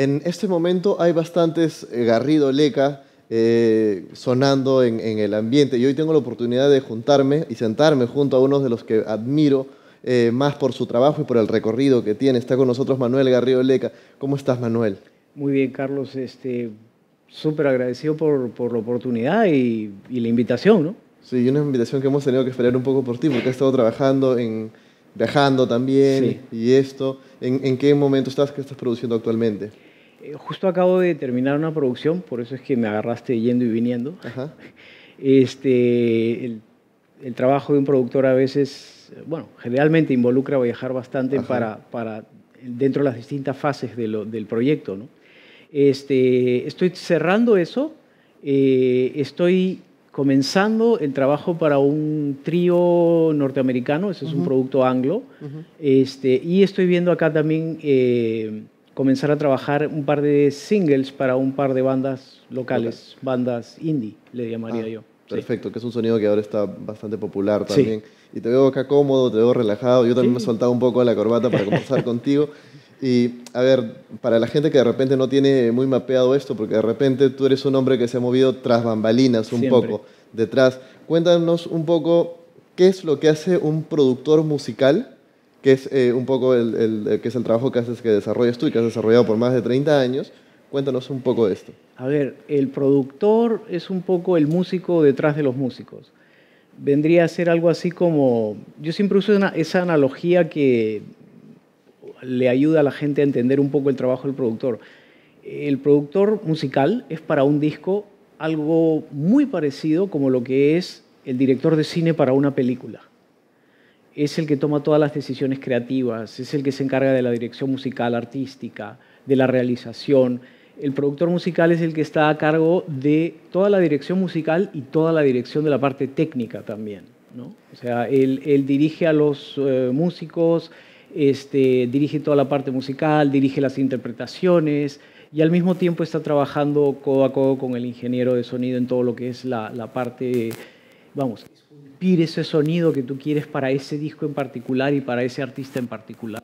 En este momento hay bastantes eh, Garrido Leca eh, sonando en, en, el ambiente y hoy tengo la oportunidad de juntarme y sentarme junto a uno de los que admiro eh, más por su trabajo y por el recorrido que tiene. Está con nosotros Manuel Garrido Leca. ¿Cómo estás, Manuel? Muy bien, Carlos. Este, Súper agradecido por, por, la oportunidad y, y, la invitación, ¿no? Sí, una invitación que hemos tenido que esperar un poco por ti, porque has estado trabajando en, viajando también sí. y esto. ¿En, ¿En, qué momento estás? ¿Qué estás produciendo actualmente? Eh, justo acabo de terminar una producción, por eso es que me agarraste yendo y viniendo. Ajá. Este, el, el, trabajo de un productor a veces, bueno, generalmente involucra viajar bastante para, para, dentro de las distintas fases de lo, del proyecto, ¿no? Este, estoy cerrando eso, eh, estoy comenzando el trabajo para un trío norteamericano, ese es uh -huh. un producto anglo, uh -huh. este, y estoy viendo acá también eh, comenzar a trabajar un par de singles para un par de bandas locales, okay. bandas indie, le llamaría ah, yo. Perfecto, sí. que es un sonido que ahora está bastante popular también. Sí. Y te veo acá cómodo, te veo relajado. Yo también sí. me he soltado un poco la corbata para conversar contigo. Y a ver, para la gente que de repente no tiene muy mapeado esto, porque de repente tú eres un hombre que se ha movido tras bambalinas un Siempre. poco, detrás. Cuéntanos un poco qué es lo que hace un productor musical, que es eh, un poco el, el, que es el trabajo que haces, que desarrollas tú y que has desarrollado por más de 30 años. Cuéntanos un poco de esto. A ver, el productor es un poco el músico detrás de los músicos. Vendría a ser algo así como, yo siempre uso esa analogía que le ayuda a la gente a entender un poco el trabajo del productor. El productor musical es para un disco algo muy parecido como lo que es el director de cine para una película. Es el que toma todas las decisiones creativas, es el que se encarga de la dirección musical, artística, de la realización. El productor musical es el que está a cargo de toda la dirección musical y toda la dirección de la parte técnica también. ¿no? O sea, él, él dirige a los uh, músicos, este, dirige toda la parte musical, dirige las interpretaciones y al mismo tiempo está trabajando codo a codo con el ingeniero de sonido en todo lo que es la, la parte, vamos, esculpir ese sonido que tú quieres para ese disco en particular y para ese artista en particular.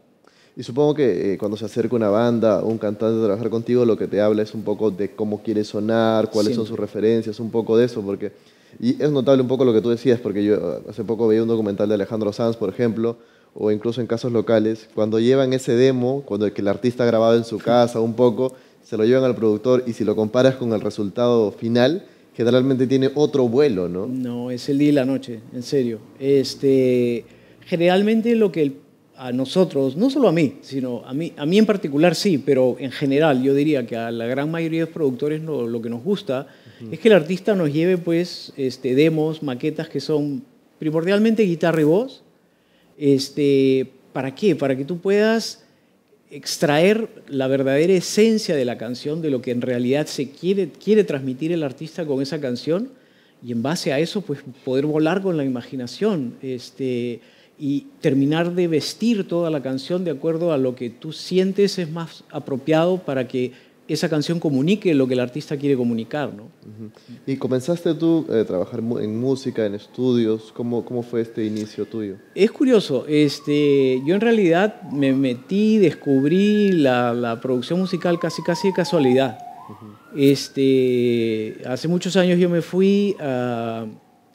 Y supongo que eh, cuando se acerca una banda o un cantante a trabajar contigo, lo que te habla es un poco de cómo quiere sonar, cuáles Siempre. son sus referencias, un poco de eso, porque... Y es notable un poco lo que tú decías, porque yo hace poco veía un documental de Alejandro Sanz, por ejemplo, o incluso en casos locales, cuando llevan ese demo, cuando el, que el artista ha grabado en su casa un poco, se lo llevan al productor y si lo comparas con el resultado final, generalmente tiene otro vuelo, ¿no? No, es el día y la noche, en serio. Este, generalmente lo que a nosotros, no solo a mí, sino a mí, a mí en particular sí, pero en general yo diría que a la gran mayoría de productores lo, lo que nos gusta uh -huh. es que el artista nos lleve pues este, demos, maquetas que son primordialmente guitarra y voz, este, ¿Para qué? Para que tú puedas extraer la verdadera esencia de la canción, de lo que en realidad se quiere, quiere transmitir el artista con esa canción, y en base a eso, pues poder volar con la imaginación este, y terminar de vestir toda la canción de acuerdo a lo que tú sientes es más apropiado para que esa canción comunique lo que el artista quiere comunicar. ¿no? Uh -huh. ¿Y comenzaste tú a eh, trabajar en música, en estudios? ¿Cómo, ¿Cómo fue este inicio tuyo? Es curioso. Este, yo en realidad me metí, descubrí la, la producción musical casi, casi de casualidad. Uh -huh. este, hace muchos años yo me fui a,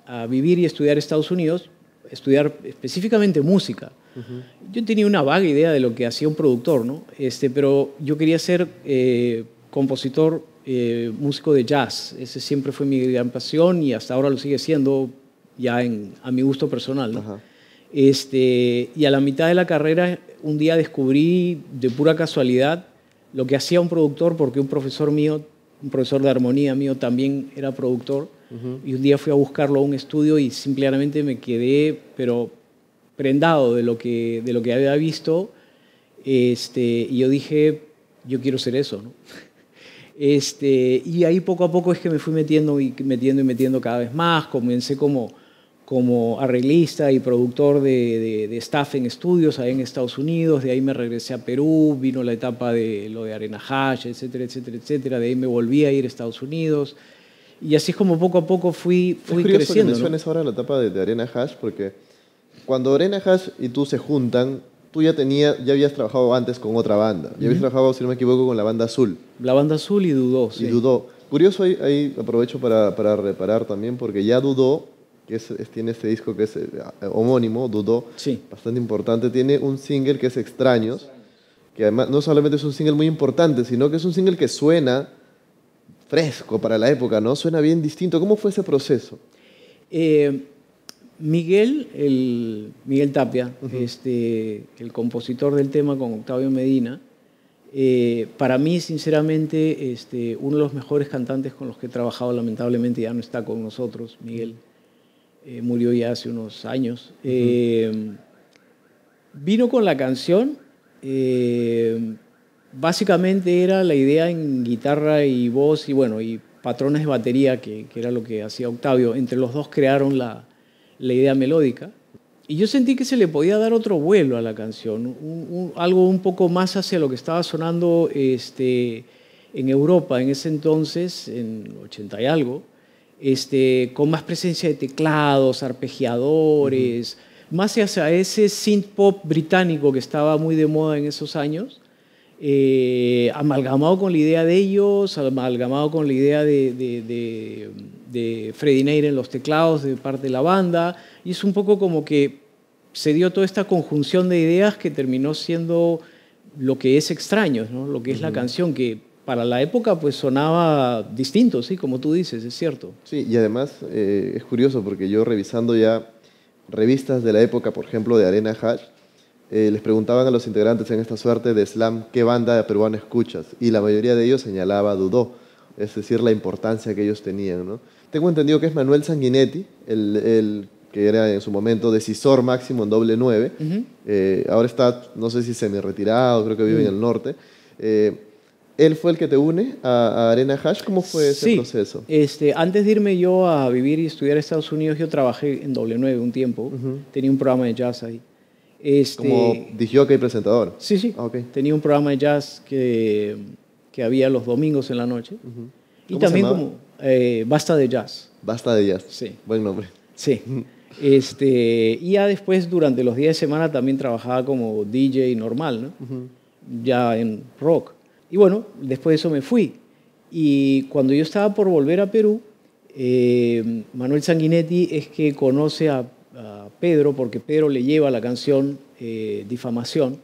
a vivir y estudiar a Estados Unidos, estudiar específicamente música. Uh -huh. Yo tenía una vaga idea de lo que hacía un productor, ¿no? Este, pero yo quería ser eh, compositor, eh, músico de jazz. Ese siempre fue mi gran pasión y hasta ahora lo sigue siendo ya en, a mi gusto personal. ¿no? Este, y a la mitad de la carrera, un día descubrí de pura casualidad lo que hacía un productor, porque un profesor mío, un profesor de armonía mío, también era productor. Uh -huh. Y un día fui a buscarlo a un estudio y simplemente me quedé, pero prendado de lo que, de lo que había visto, este, y yo dije, yo quiero ser eso, ¿no? Este, y ahí poco a poco es que me fui metiendo y metiendo y metiendo cada vez más, comencé como, como arreglista y productor de, de, de staff en estudios ahí en Estados Unidos, de ahí me regresé a Perú, vino la etapa de lo de Arena Hash, etcétera, etcétera, etcétera, de ahí me volví a ir a Estados Unidos, y así es como poco a poco fui, fui es curioso creciendo. Que menciones ¿no? ahora la etapa de, de Arena Hash, porque cuando Arena Hash y tú se juntan, tú ya, tenía, ya habías trabajado antes con otra banda. Ya habías trabajado, si no me equivoco, con la banda Azul. La banda Azul y Dudó, sí. Y Dudó. Curioso, ahí, ahí aprovecho para, para, reparar también, porque ya Dudó, que es, tiene este disco que es eh, homónimo, Dudó, sí. bastante importante, tiene un single que es Extraños, que además no solamente es un single muy importante, sino que es un single que suena fresco para la época, ¿no? Suena bien distinto. ¿Cómo fue ese proceso? Eh, Miguel, el, Miguel Tapia, este, el compositor del tema con Octavio Medina, eh, para mí, sinceramente, este, uno de los mejores cantantes con los que he trabajado, lamentablemente ya no está con nosotros, Miguel, eh, murió ya hace unos años. Eh, vino con la canción, básicamente era la idea en guitarra y voz y bueno, y patrones de batería, que era lo que hacía Octavio. Entre los dos crearon la, la idea melódica. Y yo sentí que se le podía dar otro vuelo a la canción, algo un poco más hacia lo que estaba sonando este, en Europa en ese entonces, en 80 y algo, este, con más presencia de teclados, arpegiadores, más hacia ese synth pop británico que estaba muy de moda en esos años. Eh, amalgamado con la idea de ellos, amalgamado con la idea de, de, de, Freddie Nair en los teclados de parte de la banda, y es un poco como que se dio toda esta conjunción de ideas que terminó siendo lo que es extraño, ¿no? lo que es la canción, que para la época pues sonaba distinto, sí, como tú dices, es cierto. Sí, y además eh, es curioso porque yo revisando ya revistas de la época, por ejemplo, de Arena Hash, eh, les preguntaban a los integrantes en esta suerte de slam qué banda peruana escuchas y la mayoría de ellos señalaba Dudó, es decir, la importancia que ellos tenían. ¿no? Tengo entendido que es Manuel Sanguinetti, el, que era en su momento decisor máximo en doble nueve, eh, ahora está, no sé si semi-retirado, creo que vive en el norte. Eh, ¿Él fue el que te une a, Arena Hash? ¿Cómo fue ese sí. proceso? Este, antes de irme yo a vivir y estudiar en Estados Unidos, yo trabajé en doble nueve un tiempo, tenía un programa de jazz ahí. Este, Como disjockey presentador. Sí, sí. Ah, Tenía un programa de jazz que, que había los domingos en la noche. Y también como eh, Basta de Jazz. Basta de Jazz. Sí. Buen nombre. Sí. este, y ya después, durante los días de semana, también trabajaba como DJ normal, ¿no? Ya en rock. Y bueno, después de eso me fui. Y cuando yo estaba por volver a Perú, eh, Manuel Sanguinetti es que conoce a Pedro, porque Pedro le lleva la canción eh, Difamación.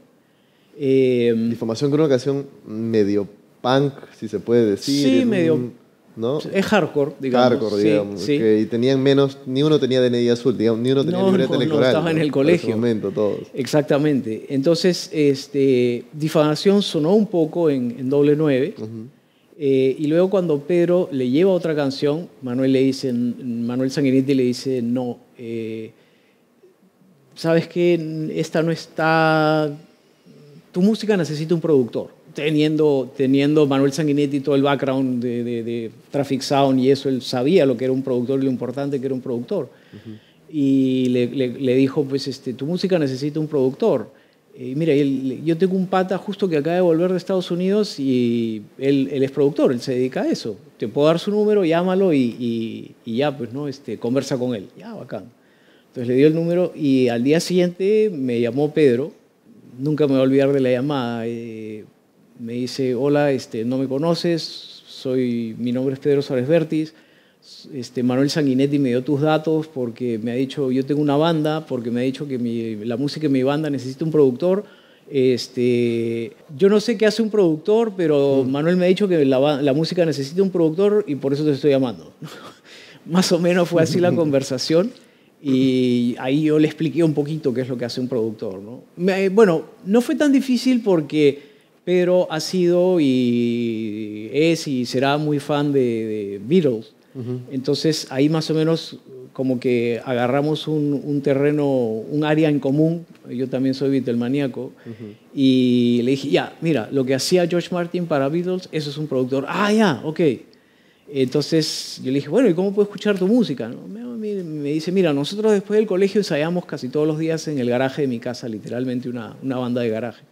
Eh, Difamación, creo una canción medio punk, si se puede decir. Sí, medio. ¿No? Es hardcore, digamos. Hardcore, digamos. y tenían menos, ni uno tenía DNI azul, digamos, ni uno tenía no, libreta electoral. No, estaba en el colegio. En momento, todos. Exactamente. Entonces, este, Difamación sonó un poco en, en doble nueve. Eh, y luego cuando Pedro le lleva otra canción, Manuel le dice, Manuel Sanguinetti le dice, no, sabes que esta no está, tu música necesita un productor. Teniendo, teniendo Manuel Sanguinetti todo el background de, de, Traffic Sound y eso, él sabía lo que era un productor y lo importante que era un productor. Y le, le, dijo, pues este, tu música necesita un productor. Y mira, yo tengo un pata justo que acaba de volver de Estados Unidos y él, él, es productor, él se dedica a eso. Te puedo dar su número, llámalo y, y, y ya, pues, ¿no? Este, conversa con él. Ya, bacán. Entonces le dio el número y al día siguiente me llamó Pedro, nunca me voy a olvidar de la llamada. Eh, me dice, hola, este, no me conoces, soy, mi nombre es Pedro Suárez Vértiz. Este, Manuel Sanguinetti me dio tus datos porque me ha dicho, yo tengo una banda, porque me ha dicho que mi, la música de mi banda necesita un productor. Este, yo no sé qué hace un productor, pero mm. Manuel me ha dicho que la, la, música necesita un productor y por eso te estoy llamando. Más o menos fue así la conversación. Y ahí yo le expliqué un poquito qué es lo que hace un productor. ¿no? Bueno, no fue tan difícil porque Pedro ha sido y es y será muy fan de, Beatles. Entonces ahí más o menos como que agarramos un, terreno, un área en común. Yo también soy Beatlemaníaco. Y le dije, ya, mira, lo que hacía George Martin para Beatles, eso es un productor. Ah, ya, ok. Entonces yo le dije, bueno, ¿y cómo puedo escuchar tu música? Me, dice, mira, nosotros después del colegio ensayamos casi todos los días en el garaje de mi casa, literalmente una, una banda de garaje.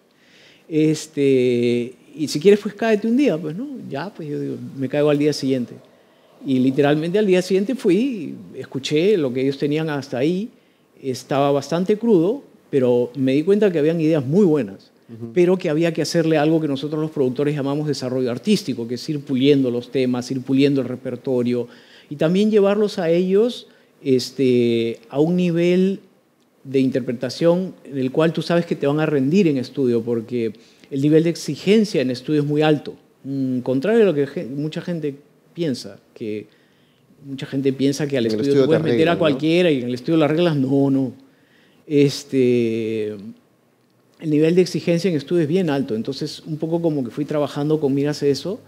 Este, y si quieres, pues cáete un día, pues no, ya, pues yo digo, me caigo al día siguiente. Y literalmente al día siguiente fui, escuché lo que ellos tenían hasta ahí, estaba bastante crudo, pero me di cuenta que habían ideas muy buenas, pero que había que hacerle algo que nosotros los productores llamamos desarrollo artístico, que es ir puliendo los temas, ir puliendo el repertorio y también llevarlos a ellos este, a un nivel de interpretación en el cual tú sabes que te van a rendir en estudio, porque el nivel de exigencia en estudio es muy alto. Mm, contrario a lo que mucha gente piensa, que mucha gente piensa que al estudio, estudio puedes meter a cualquiera y en el estudio las reglas, no, no. Este, el nivel de exigencia en estudio es bien alto, entonces un poco como que fui trabajando con miras a eso.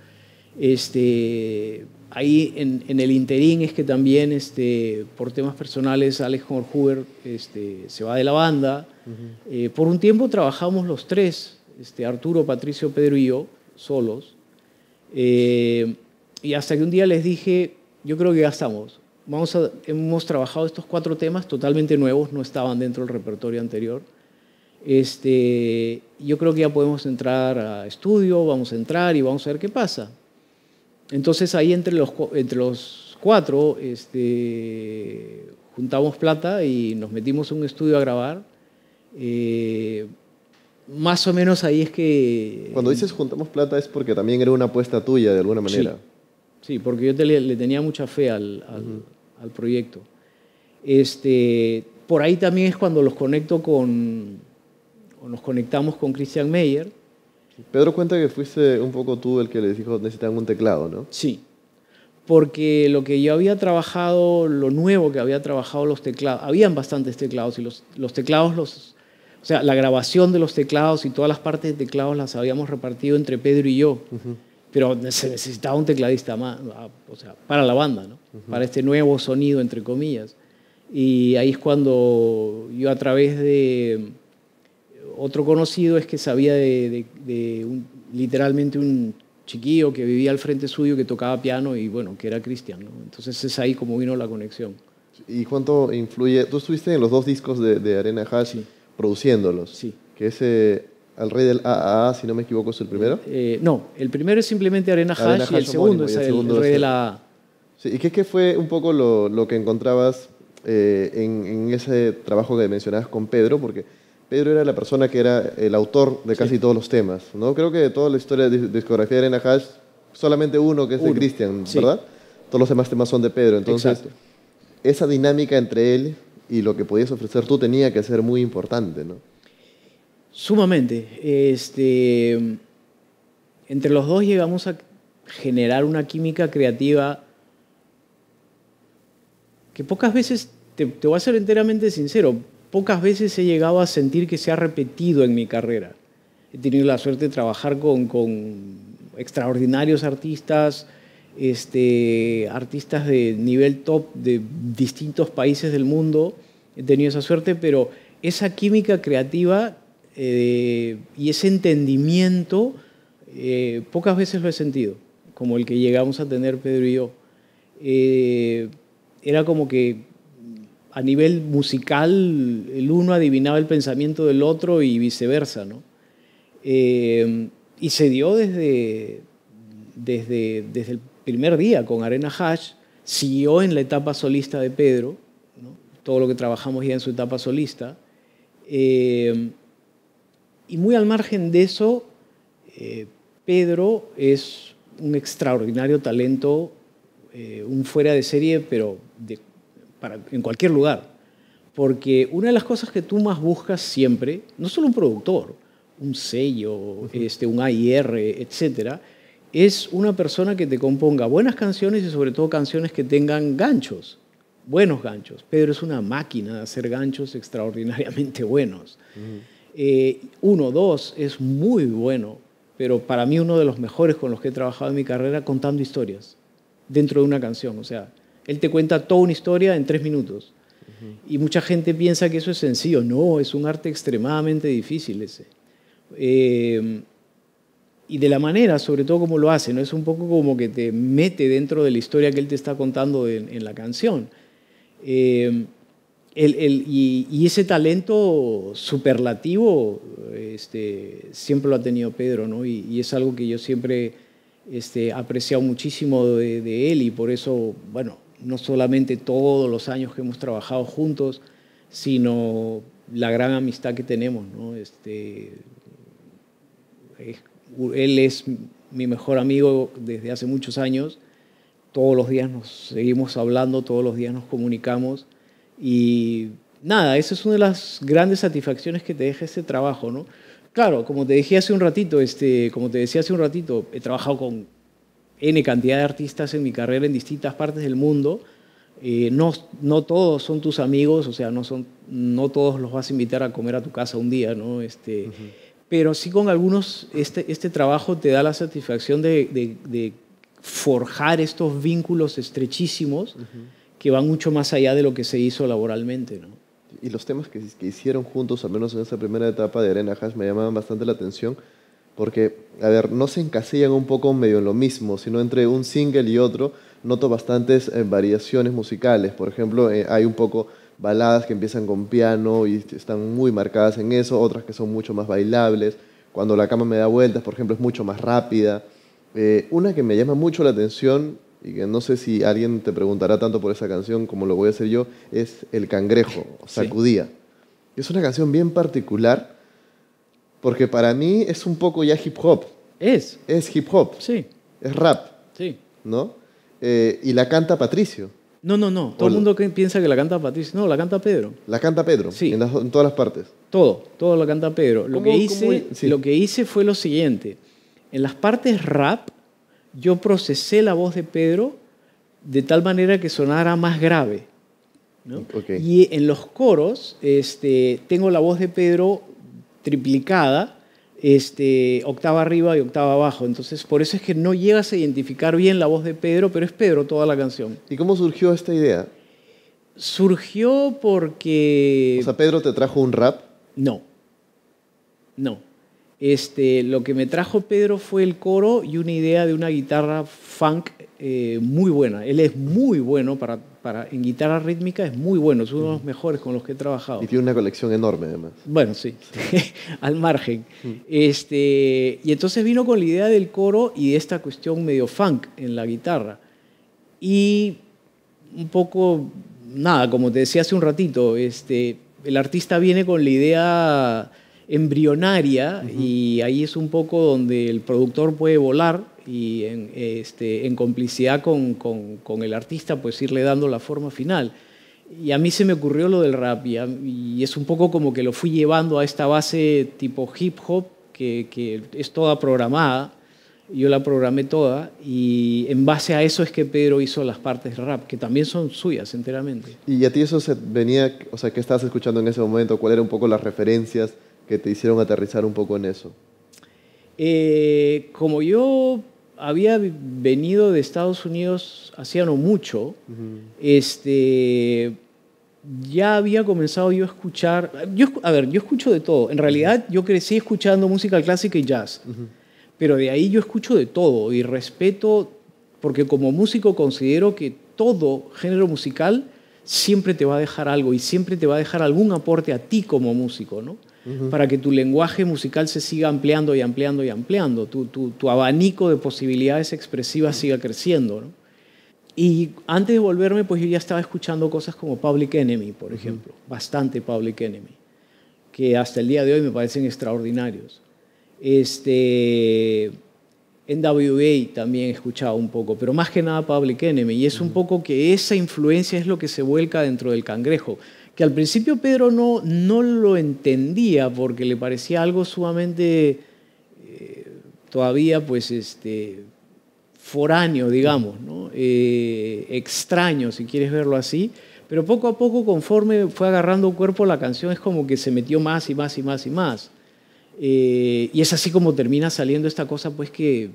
Este, ahí en, el interín es que también este, por temas personales Alex Horhuber este, se va de la banda. Eh, por un tiempo trabajamos los tres, este, Arturo, Patricio, Pedro y yo, solos. Eh, y hasta que un día les dije, yo creo que ya estamos. Vamos a, hemos trabajado estos cuatro temas totalmente nuevos, no estaban dentro del repertorio anterior. Este, yo creo que ya podemos entrar a estudio, vamos a entrar y vamos a ver qué pasa. Entonces ahí entre los, entre los cuatro este, juntamos plata y nos metimos en un estudio a grabar. Eh, más o menos ahí es que... Cuando dices juntamos plata es porque también era una apuesta tuya de alguna manera. Sí, porque yo le tenía mucha fe al, al, proyecto. Este, por ahí también es cuando los conecto con, o nos conectamos con Christian Meyer, Pedro cuenta que fuiste un poco tú el que les dijo necesitan un teclado, ¿no? Sí, porque lo que yo había trabajado, lo nuevo que había trabajado los teclados, habían bastantes teclados y los, los teclados, los, o sea, la grabación de los teclados y todas las partes de teclados las habíamos repartido entre Pedro y yo, pero se necesitaba un tecladista más, o sea, para la banda, ¿no? Para este nuevo sonido, entre comillas. Y ahí es cuando yo a través de otro conocido es que sabía de, literalmente un chiquillo que vivía al frente suyo que tocaba piano y bueno, que era cristiano. Entonces es ahí como vino la conexión. ¿Y cuánto influye? Tú estuviste en los dos discos de, Arena Hash produciéndolos. Sí. Que ese Al Rey del AAA, si no me equivoco, es el primero. Eh, no, el primero es simplemente Arena, Hash, y el segundo es el, Rey del AAA. Sí, ¿Y qué, qué, fue un poco lo, lo que encontrabas eh, en, en, ese trabajo que mencionabas con Pedro? Porque Pedro era la persona que era el autor de casi todos los temas. ¿no? Creo que de toda la historia de discografía de Arena Hash, solamente uno que es de Christian, ¿verdad? Todos los demás temas son de Pedro. Entonces, esa dinámica entre él y lo que podías ofrecer tú tenía que ser muy importante, ¿no? Sumamente. Este, entre los dos llegamos a generar una química creativa que pocas veces, te voy a ser enteramente sincero, pocas veces he llegado a sentir que se ha repetido en mi carrera. He tenido la suerte de trabajar con, extraordinarios artistas, este, artistas de nivel top de distintos países del mundo. He tenido esa suerte, pero esa química creativa eh, y ese entendimiento eh, pocas veces lo he sentido, como el que llegamos a tener Pedro y yo. Eh, era como que a nivel musical el uno adivinaba el pensamiento del otro y viceversa, ¿no? Eh, y se dio desde, desde, desde el primer día con Arena Hash, siguió en la etapa solista de Pedro, todo lo que trabajamos ya en su etapa solista, eh, y muy al margen de eso, eh, Pedro es un extraordinario talento, un fuera de serie, pero de en cualquier lugar. Porque una de las cosas que tú más buscas siempre, no solo un productor, un sello, este, un AIR, etcétera, es una persona que te componga buenas canciones y sobre todo canciones que tengan ganchos, buenos ganchos. Pedro es una máquina de hacer ganchos extraordinariamente buenos. Eh, uno, dos, es muy bueno, pero para mí uno de los mejores con los que he trabajado en mi carrera contando historias dentro de una canción. O sea, él te cuenta toda una historia en tres minutos. Y mucha gente piensa que eso es sencillo. No, es un arte extremadamente difícil ese. Eh, y de la manera, sobre todo como lo hace, ¿no? es un poco como que te mete dentro de la historia que él te está contando en, la canción. Eh, y, ese talento superlativo este, siempre lo ha tenido Pedro, ¿no? y, es algo que yo siempre este, he apreciado muchísimo de, de él y por eso, bueno, no solamente todos los años que hemos trabajado juntos, sino la gran amistad que tenemos, ¿no? Este, él es mi mejor amigo desde hace muchos años. Todos los días nos seguimos hablando, todos los días nos comunicamos y nada, esa es una de las grandes satisfacciones que te deja este trabajo, ¿no? Claro, como te dije hace un ratito, este, como te decía hace un ratito, he trabajado con N cantidad de artistas en mi carrera en distintas partes del mundo. Eh, no, no todos son tus amigos, o sea, no, son, no todos los vas a invitar a comer a tu casa un día, ¿no? Este, Pero sí con algunos, este, este trabajo te da la satisfacción de, de, forjar estos vínculos estrechísimos que van mucho más allá de lo que se hizo laboralmente, ¿no? Y los temas que, que hicieron juntos, al menos en esa primera etapa de Arena Hash, me llamaban bastante la atención porque, a ver, no se encasillan un poco medio en lo mismo, sino entre un single y otro noto bastantes eh, variaciones musicales. Por ejemplo, eh, hay un poco baladas que empiezan con piano y están muy marcadas en eso, otras que son mucho más bailables. Cuando la cama me da vueltas, por ejemplo, es mucho más rápida. Eh, una que me llama mucho la atención y que no sé si alguien te preguntará tanto por esa canción como lo voy a hacer yo, es El Cangrejo, Sacudía. Es una canción bien particular porque para mí es un poco ya hip hop. Es. Es hip hop. Sí. Es rap. Sí. ¿No? Eh, y la canta Patricio. No, no, no. Todo el mundo piensa que la canta Patricio. No, la canta Pedro. La canta Pedro. Sí. En, todas las partes. Todo, todo la canta Pedro. Lo que, hice, lo que hice fue lo siguiente. En las partes rap, yo procesé la voz de Pedro de tal manera que sonara más grave. ¿no? Y en los coros, este, tengo la voz de Pedro triplicada, este, octava arriba y octava abajo. Entonces, por eso es que no llegas a identificar bien la voz de Pedro, pero es Pedro toda la canción. ¿Y cómo surgió esta idea? Surgió porque... O sea, Pedro te trajo un rap. No, no. Este, lo que me trajo Pedro fue el coro y una idea de una guitarra funk eh, muy buena. Él es muy bueno para, para, en guitarra rítmica, es muy bueno, es uno de los mejores con los que he trabajado. Y tiene una colección enorme además. Bueno, sí, al margen. Este, y entonces vino con la idea del coro y de esta cuestión medio funk en la guitarra. Y un poco, nada, como te decía hace un ratito, este, el artista viene con la idea embrionaria y ahí es un poco donde el productor puede volar y en, este, en complicidad con, con, el artista, pues irle dando la forma final. Y a mí se me ocurrió lo del rap y, es un poco como que lo fui llevando a esta base tipo hip hop, que, que, es toda programada. Yo la programé toda y en base a eso es que Pedro hizo las partes rap, que también son suyas enteramente. ¿Y a ti eso se venía, o sea, qué estabas escuchando en ese momento? ¿Cuáles eran un poco las referencias que te hicieron aterrizar un poco en eso? Eh, como yo había venido de Estados Unidos hacía no mucho, este, ya había comenzado yo a escuchar, yo, a ver, yo escucho de todo, en realidad yo crecí escuchando música clásica y jazz, pero de ahí yo escucho de todo y respeto, porque como músico considero que todo género musical siempre te va a dejar algo y siempre te va a dejar algún aporte a ti como músico, ¿no? Para que tu lenguaje musical se siga ampliando y ampliando y ampliando, tu, tu, abanico de posibilidades expresivas siga creciendo. Y antes de volverme, pues yo ya estaba escuchando cosas como Public Enemy, por ejemplo, bastante Public Enemy, que hasta el día de hoy me parecen extraordinarios. Este, NWA también he escuchado un poco, pero más que nada Public Enemy, y es un poco que esa influencia es lo que se vuelca dentro del cangrejo que al principio Pedro no, no lo entendía porque le parecía algo sumamente eh, todavía pues este, foráneo, digamos, ¿no? Eh, extraño, si quieres verlo así. Pero poco a poco, conforme fue agarrando cuerpo la canción, es como que se metió más y más y más y más. Eh, y es así como termina saliendo esta cosa, pues que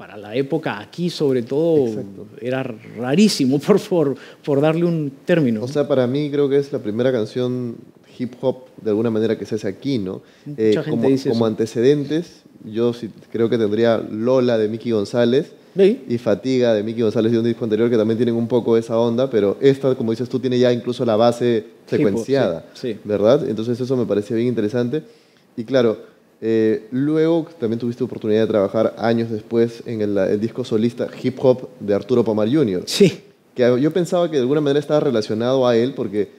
para la época aquí sobre todo era rarísimo, por, por, por, darle un término. O sea, para mí creo que es la primera canción hip hop de alguna manera que se hace aquí, ¿no? Eh, como, como antecedentes, yo sí, creo que tendría Lola de Mickey González y Fatiga de Mickey González de un disco anterior que también tienen un poco esa onda, pero esta, como dices tú, tiene ya incluso la base secuenciada, ¿verdad? Entonces eso me parecía bien interesante. Y claro, eh, luego también tuviste oportunidad de trabajar años después en el, disco solista Hip Hop de Arturo Pomar Jr. Sí. Que yo pensaba que de alguna manera estaba relacionado a él porque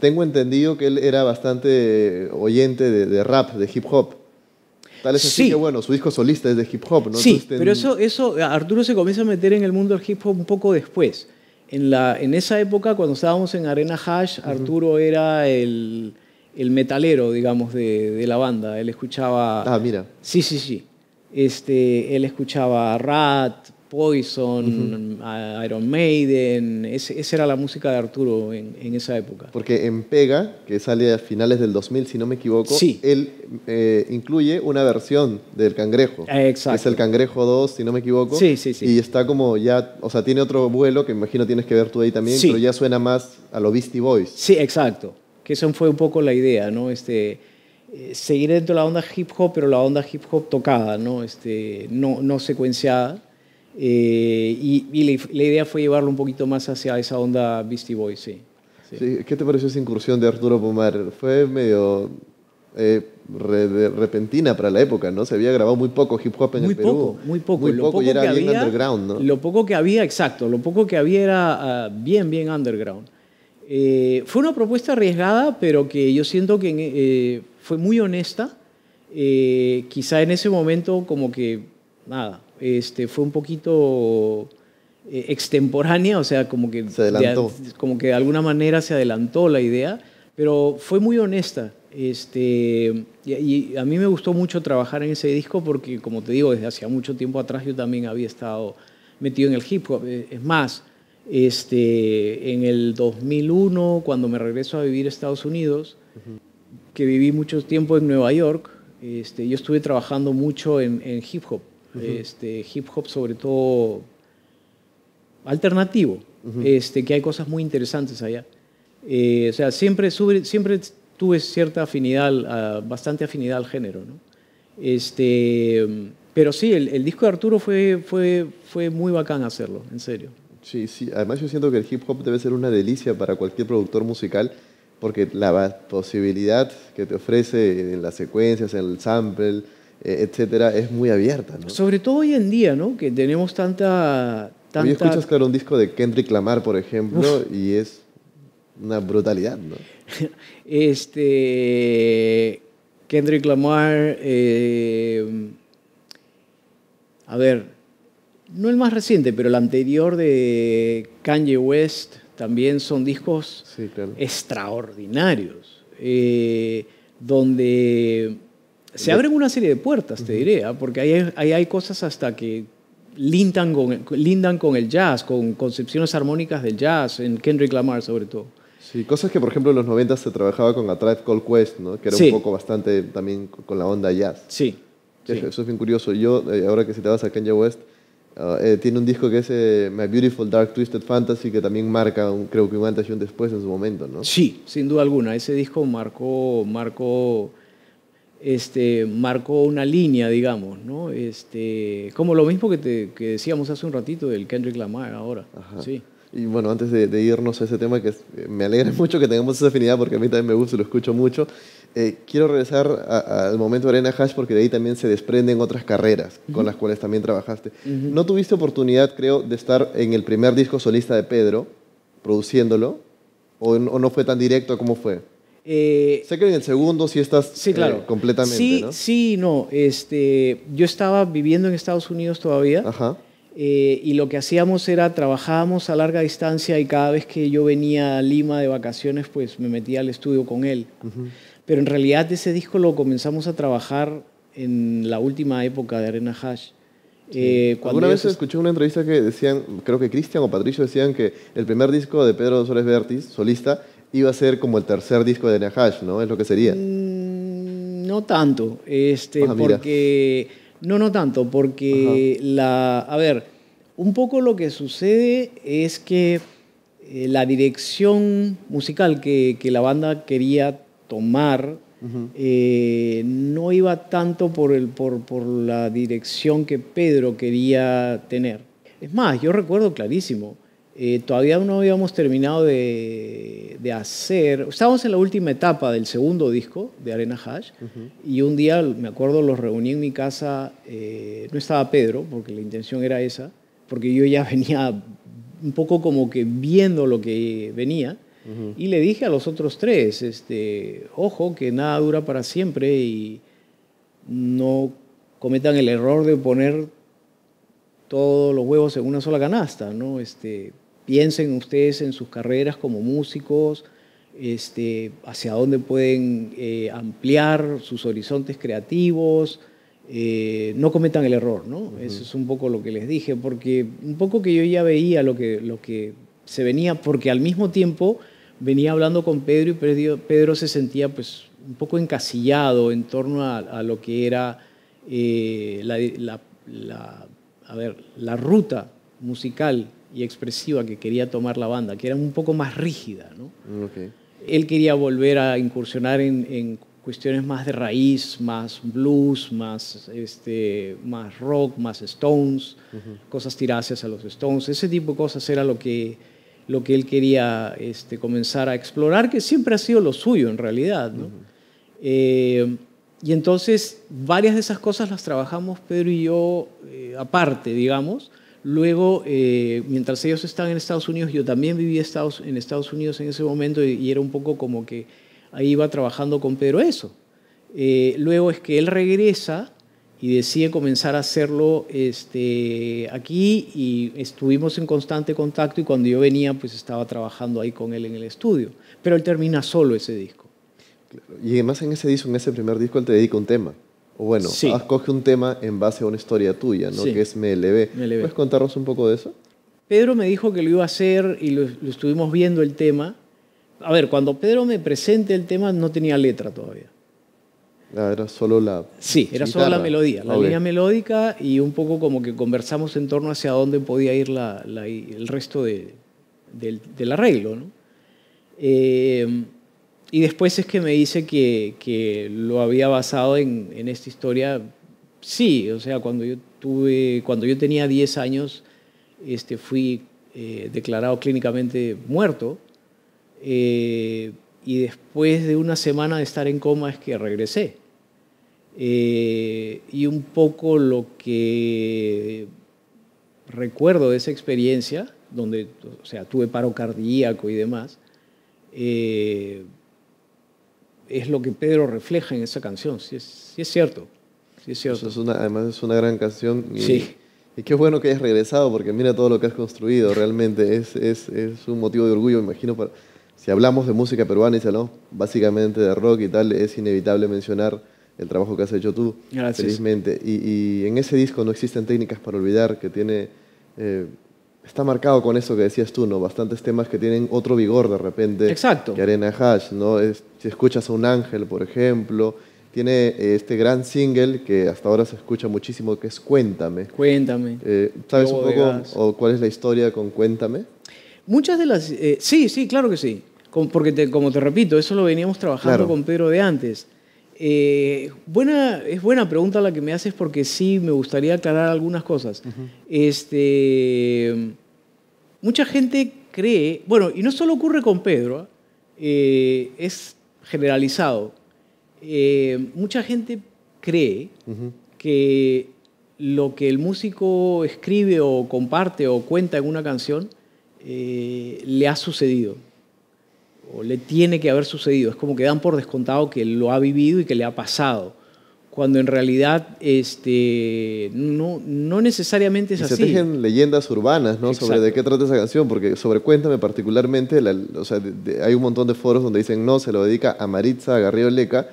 tengo entendido que él era bastante oyente de, rap, de hip hop. Tal es así que, bueno, su disco solista es de hip hop, ¿no? Sí, pero eso, eso, Arturo se comienza a meter en el mundo del hip hop un poco después. En, la, en esa época, cuando estábamos en Arena Hash, Arturo era el, el, metalero, digamos, de, de, la banda. Él escuchaba... Ah, mira. Sí, sí, sí. Este, él escuchaba Rat, Poison, Iron Maiden, esa era la música de Arturo en, esa época. Porque en Pega, que sale a finales del 2000, si no me equivoco, él eh, incluye una versión del Cangrejo. Exacto. Es el Cangrejo 2, si no me equivoco. Sí, sí, sí. Y está como ya, o sea, tiene otro vuelo que me imagino tienes que ver tú ahí también, pero ya suena más a lo Beastie Boys. Sí, exacto. Que eso fue un poco la idea, ¿no? Este, eh, seguir dentro de la onda hip hop, pero la onda hip hop tocada, ¿no? Este, no, no secuenciada eh, y, la, idea fue llevarlo un poquito más hacia esa onda Beastie Boys, sí. ¿Qué te pareció esa incursión de Arturo Pomar? Fue medio eh, repentina para la época, ¿no? Se había grabado muy poco hip hop en muy el Perú. Poco, muy poco, muy poco. y era bien underground, ¿no? Lo poco que había, exacto, lo poco que había era ah, bien, bien underground. Eh, fue una propuesta arriesgada, pero que yo siento que fue muy honesta. quizá en ese momento como que, nada, este, fue un poquito eh, extemporánea, o sea, como que, De, como que de alguna manera se adelantó la idea, pero fue muy honesta. Este, y, a mí me gustó mucho trabajar en ese disco porque, como te digo, desde hacía mucho tiempo atrás yo también había estado metido en el hip hop. Eh, es más, este, en el 2001, cuando me regreso a vivir a Estados Unidos, que viví mucho tiempo en Nueva York, este, yo estuve trabajando mucho en hip hop este, hip hop sobre todo alternativo, este, que hay cosas muy interesantes allá. Eh, o sea, siempre, siempre tuve cierta afinidad, bastante afinidad al género. ¿no? Este, pero sí, el, disco de Arturo fue, fue, fue muy bacán hacerlo, en serio. Sí, sí. Además yo siento que el hip hop debe ser una delicia para cualquier productor musical porque la posibilidad que te ofrece en las secuencias, en el sample, eh, etcétera, es muy abierta. ¿no? Sobre todo hoy en día, ¿no? Que tenemos tanta... tanta... Hoy escuchas, claro, un disco de Kendrick Lamar, por ejemplo, y es una brutalidad, ¿no? este... Kendrick Lamar... Eh, a ver, no el más reciente, pero el anterior de Kanye West también son discos extraordinarios, eh, donde se abren una serie de puertas, te diré, ¿ah? porque ahí hay, cosas hasta que lindan con, lindan con el jazz, con concepciones armónicas del jazz, en Kendrick Lamar sobre todo. Sí, cosas que por ejemplo en los 90 se trabajaba con A Tribe Called Quest, ¿no? que era un poco bastante también con la onda jazz. Sí. Eso, es bien curioso. Yo, eh, ahora que vas a Kanye West, ah, eh, tiene un disco que es eh, My Beautiful Dark Twisted Fantasy, que también marca, un, creo que un antes y un después en su momento, ¿no? Sí, sin duda alguna. Ese disco marcó, marcó este, marcó una línea, digamos, ¿no? Este, como lo mismo que, te, que decíamos hace un ratito del Kendrick Lamar ahora. Sí. Y bueno, antes de, irnos a ese tema, que me alegra mucho que tengamos esa afinidad porque a mí también me gusta y lo escucho mucho, eh, quiero regresar al momento de Arena Hash porque de ahí también se desprenden otras carreras con las cuales también trabajaste. ¿No tuviste oportunidad, creo, de estar en el primer disco solista de Pedro, produciéndolo? ¿O, o no fue tan directo? ¿Cómo fue? Eh, sé que en el segundo sí estás sí, claro. Eh, completamente, sí, ¿no? Sí, no. Este, yo estaba viviendo en Estados Unidos todavía. Eh, y lo que hacíamos era trabajábamos a larga distancia y cada vez que yo venía a Lima de vacaciones, pues me metía al estudio con él. Pero en realidad ese disco lo comenzamos a trabajar en la última época de Arena Hash. Alguna vez escuché una entrevista que decían, creo que Cristian o Patricio decían que el primer disco de Pedro Suárez Vértiz, solista, iba a ser como el tercer disco de Nahash, ¿no? Es lo que sería. Mm, no tanto, este, ah, porque... No, no tanto, porque la... A ver, un poco lo que sucede es que eh, la dirección musical que, que, la banda quería tomar eh, no iba tanto por, el, por, por la dirección que Pedro quería tener. Es más, yo recuerdo clarísimo, eh, todavía no habíamos terminado de, de, hacer, estábamos en la última etapa del segundo disco de Arena Hash y un día, me acuerdo, los reuní en mi casa, eh, no estaba Pedro, porque la intención era esa, porque yo ya venía un poco como que viendo lo que venía Y le dije a los otros tres, este, ojo, que nada dura para siempre y no cometan el error de poner todos los huevos en una sola canasta, ¿no? Este, piensen ustedes en sus carreras como músicos, este, hacia dónde pueden eh, ampliar sus horizontes creativos, eh, no cometan el error, ¿no? Eso es un poco lo que les dije, porque un poco que yo ya veía lo que, lo que se venía, porque al mismo tiempo venía hablando con Pedro y Pedro, se sentía pues un poco encasillado en torno a, lo que era eh, la, a ver, la ruta musical y expresiva que quería tomar la banda, que era un poco más rígida. ¿no? Él quería volver a incursionar en, cuestiones más de raíz, más blues, más, este, más rock, más Stones, cosas tiradas hacia los Stones. Ese tipo de cosas era lo que, lo que él quería este, comenzar a explorar, que siempre ha sido lo suyo en realidad. ¿no? Eh, y entonces varias de esas cosas las trabajamos Pedro y yo eh, aparte, digamos. Luego, eh, mientras ellos estaban en Estados Unidos, yo también vivía en Estados Unidos en ese momento y, era un poco como que ahí iba trabajando con Pedro eso. Luego es que él regresa y decide comenzar a hacerlo este, aquí y estuvimos en constante contacto y cuando yo venía pues estaba trabajando ahí con él en el estudio. Pero él termina solo ese disco. Y además en ese disco, en ese primer disco, él te dedica un tema. O bueno, sí. escoge un tema en base a una historia tuya, ¿no? Que es MLB. ¿Puedes contarnos un poco de eso? Pedro me dijo que lo iba a hacer y lo, estuvimos viendo el tema. A ver, cuando Pedro me presente el tema no tenía letra todavía. Ah, era solo la... Sí, era solo la melodía, la línea melódica y un poco como que conversamos en torno hacia dónde podía ir la, el resto de, del, del, arreglo. ¿no? Eh, y después es que me dice que, que lo había basado en, en, esta historia. Sí, o sea, cuando yo, tuve, cuando yo tenía 10 años, este, fui eh, declarado clínicamente muerto. Eh, y después de una semana de estar en coma es que regresé. Eh, y un poco lo que recuerdo de esa experiencia, donde o sea, tuve paro cardíaco y demás, es lo que Pedro refleja en esa canción, sí es, es cierto. Sí es cierto. es una, además es una gran canción. Y, sí. Y qué bueno que hayas regresado, porque mira todo lo que has construido, realmente es, es, es un motivo de orgullo, me imagino. Para, si hablamos de música peruana y ¿no? básicamente de rock y tal, es inevitable mencionar el trabajo que has hecho tú, Gracias. felizmente. Y, y en ese disco no existen técnicas para olvidar, que tiene... Eh, está marcado con eso que decías tú, ¿no? Bastantes temas que tienen otro vigor de repente. Exacto. Que Arena Hash, ¿no? si escuchas a un ángel, por ejemplo, tiene eh, este gran single que hasta ahora se escucha muchísimo, que es Cuéntame. Cuéntame. Eh, ¿Sabes un poco o cuál es la historia con Cuéntame? Muchas de las... Eh, sí, sí, claro que sí. Porque, como te repito, eso lo veníamos trabajando con Pedro de antes. buena, es buena pregunta la que me haces porque sí me gustaría aclarar algunas cosas. este, mucha gente cree, bueno, y no solo ocurre con Pedro, es generalizado. Eh, mucha gente cree que lo que el músico escribe o comparte o cuenta en una canción eh, le ha sucedido o le tiene que haber sucedido. Es como que dan por descontado que lo ha vivido y que le ha pasado cuando en realidad este, no, no necesariamente es y así. Se tejen leyendas urbanas, ¿no? Sobre de qué trata esa canción, porque sobre Cuéntame particularmente, o sea, hay un montón de foros donde dicen, no, se lo dedica a Maritza Garrido Leca,